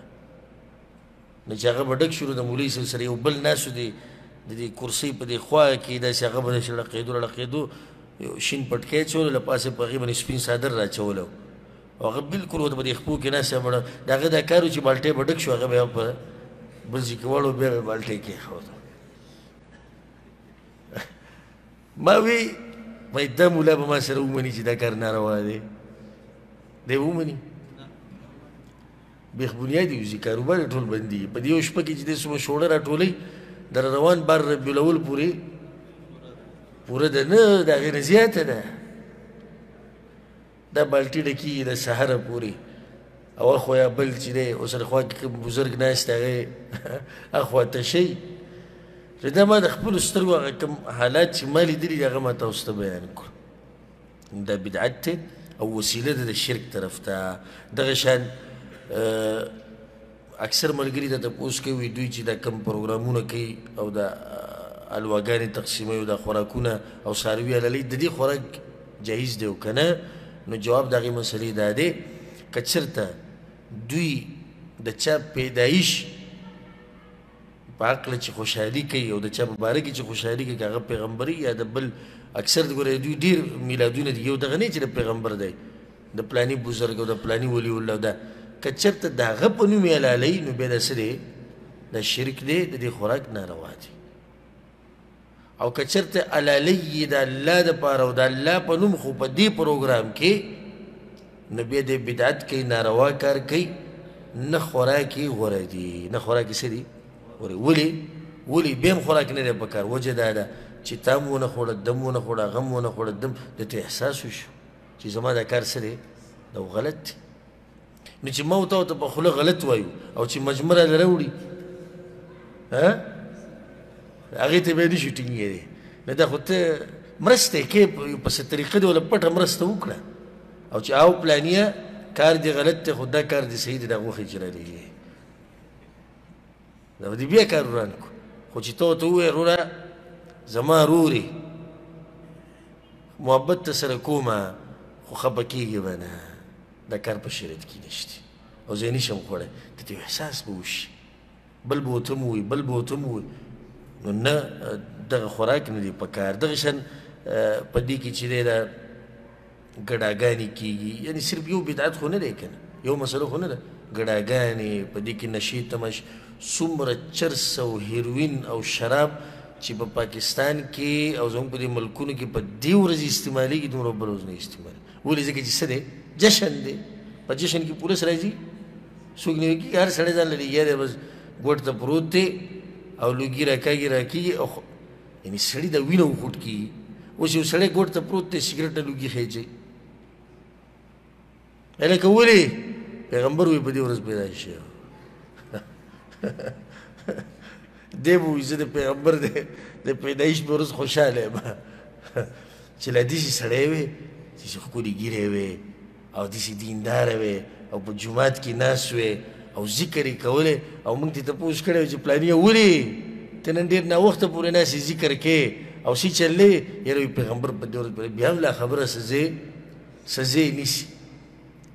نو چې هغه به ډک شروع د مولوي صاحب سره یو بل ناسو دی د دې کرسۍ په دې خوا کې داسې هغه به داسې ړقېدو ړقېدو شین پټکی چول له پاسه په هغې باندې سپین څادر راچولو هغه بالکل ورته په دې خپو کې ناسته وه، د هغه دا کار و چې بالټی به ډک شو، هغه به یې په بل ځای کې وړ او بیا به یې بالټی کېښود. ما وی باید دا مولا به ما سره ومني چې دا کار ناروا دی دی ومني بیخ بنیادي وزي کاروبار ټول بندي په دې شپه کې چې د سمه شوړه راټولې در روان بار رب الاول پوری پوره ده نه دا غیر زیاته ده دا بالټي ډکیږي د سحره پورې او اخوا یا بل چې دی ورسره خوا کې کوم بزرګ ناست هغه اخوا ته شي چې دا ما د خپلو سترګو هغه کوم حالات چې ما لیدلي دي هغه ما تاسو ته بیان کړو دا بدعت دی او وسیله ده د شرک طرف ته دغه شان اکثر ملګري دا تپوس کوي دوی چې دا کم پروګرامونه کوي او دا الواګانې تقسیموي او دا خوراکونه او ساروي عللي د دې خوراک جایز دی او کنه نو جواب دغه مسلې دا دی کچرته دوی د چا پیدایش په عقل چې خوشحالي کوي او د چا په باره کې چې خوشحالي کوي هغه پیغمبري یا د بل اکثر ګوره دوی ډیر میلادونه دي یو دغه نه چې د پیغمبر دی د پلانی بزرګ او د پلانی ولی الله دا کچرته دا غ په نوم حلالي نو به د سره د شرک دی د دې خوراک ناروا دی او کچرته حلالي د الله د پاره او د الله په نوم خو په دې پروګرام کې نو به د بدعت کې ناروا کار کوي نه خوراکي غوړه دي نه خوراکي سری غوړي ولي ولي به خوراک نه لري پکار وجه دا ده چې تامونه خوړه دمونه خوړه غمونه خوړه دم د ته احساس وشو چې زما دا کار څه دی دا غلط دی نو چې ما او تا ته په خوله غلط وایو او چې مجموع راله راوړي هغې ته بیا نشي ټینګېدی نه دا خو ته مرسته کې په څه طریقه دې ولا پټه مرسته وکړه او چې او پلانیه کار دې غلط دی خو دا کار دې صحیح دی دا غوښې چې رالیږي نو دې بیا کار وران کو خو چې تو ته وې روره زما روري محبت ته سره کومه خو خپه کېږي به نه دا کار په شریعت کې نشته او زه یې نشم خوړی د دې احساس به وشي بل به ورته ووایي بل به ورته ووایي نو نه دغه خوراک نه دی په کار دغه شان په دې کې چې دی دا ګډاګانی کیږي یعنی صرف یو بدعت خو نه دی کنه یو مسله خو نه ده ګډاګانی په دې کې نشي تمش څومره چرس او هیروین او شراب چې په پا پاکستان کې او زموږ په دې ملکونو کې په دې ورځې استعمالیږي دومره بل ورځ نه استعمال ولې ځکه چې څه دی جشن دی په جشن کې پولیس راځي څوک نه کېږي هر سړی ځان لري یا دی بس ګوټ ته پروت دی او لوګي راکاږي راکېږي او یعنی سړی د وینو غټ کی اوس یو سړی ګوټ ته پروت دی سیګریټ نه لوګي خېچي اله کولی پیغمبر وی په دې ورځ پیدا شي دی وو زه د پیغمبر د د پیدایش په ورځ خوشاله یم چې لدی سړی وي چې خو لري ګیره وي او داسې دینداره وې او په جومات کې ناست وې او ذکر یې کولی او موږ ترې تپوس کړی و چې پلانیه ولې ته نن ډېر ناوخته پورې ناست ذکر کې او څه چل دی یاره وي پیغمبر په دې ورځ پورې بیا هم لا خبره سزې سزې نیسي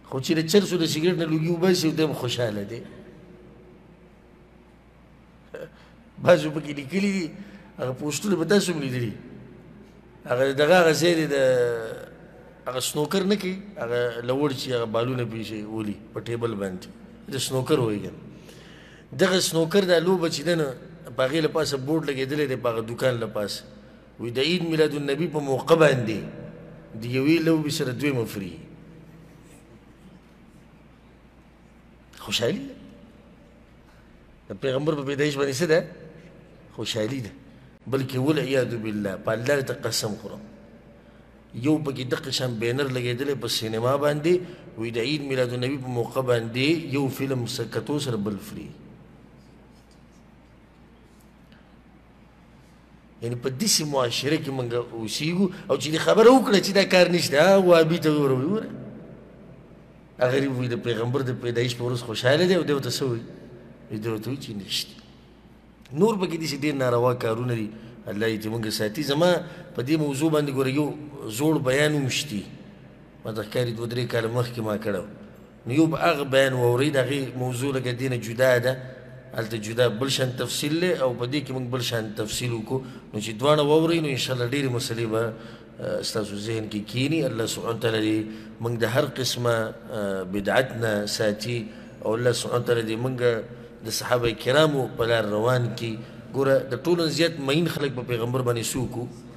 خو چې د چرسو د سګرټ نه لوګي وباسي او دی هم خوشحاله دی بازو پکې لیکلي دي هغه پوسټونه به تاسو هم لیدلي هغه دغه هغه ځای دی د هغه سنوکر نه کوي هغه لوړ چې هغه بالونه پرې شي ولي په ټیبل باندې د سنوکر وایي که دغه سنوکر دا لوبه چې ده نه په هغې له پاسه بورډ لګېدلی دی په هغه دوکان له پاسه وایي د عید میلادالنبي په موقع باندې د یوې لوبې سره دویمه فري خوشحالي د پیغمبر په پیدایش باندې څه ده خوشحالي ده بلکې والعیاذ بالله په الله ته قسم خورم یو پکې دقه شان بینر لګېدلی په سینما باندې وی د عید میلاد النبی په موقع باندې یو فلم سکتو سره بل فری یعنی په داسې معاشره کې موږ اوسېږو او چې خبره وکړه چې دا کار نشته وابي ته وروي وره غریب وي د پیغمبر د پیدایش په ورځ خوشاله دی او دی ورته څه وایي دی ورته وایي چې نشته نور پکې داسې ډېر ناروا کارونه دي الله یې چې موږ ساتي زما په دې موضوع باندې ګوره یو زوړ بیان هم شتي ما ته ښکاري دوه درې کاله مخکې ما کړی نو یو به هغه بیان واورئ د هغې موضوع لکه دې نه جدا ده هلته جدا بل شان تفصیل دی او په دې کې موږ بل شان تفصیل وکړو نو چې دواړه واورئ نو انشاءالله ډېرې مسلې به ستاسو ذهن کې کینی الله سبحانه وتعالی دې موږ د هر قسمه بدعت نه ساتي او الله سبحانه وتعالی دې موږ د صحابه کرامو په لار روان کړي ګوره د ټولو زیات مین خلک په پیغمبر باندې سوکو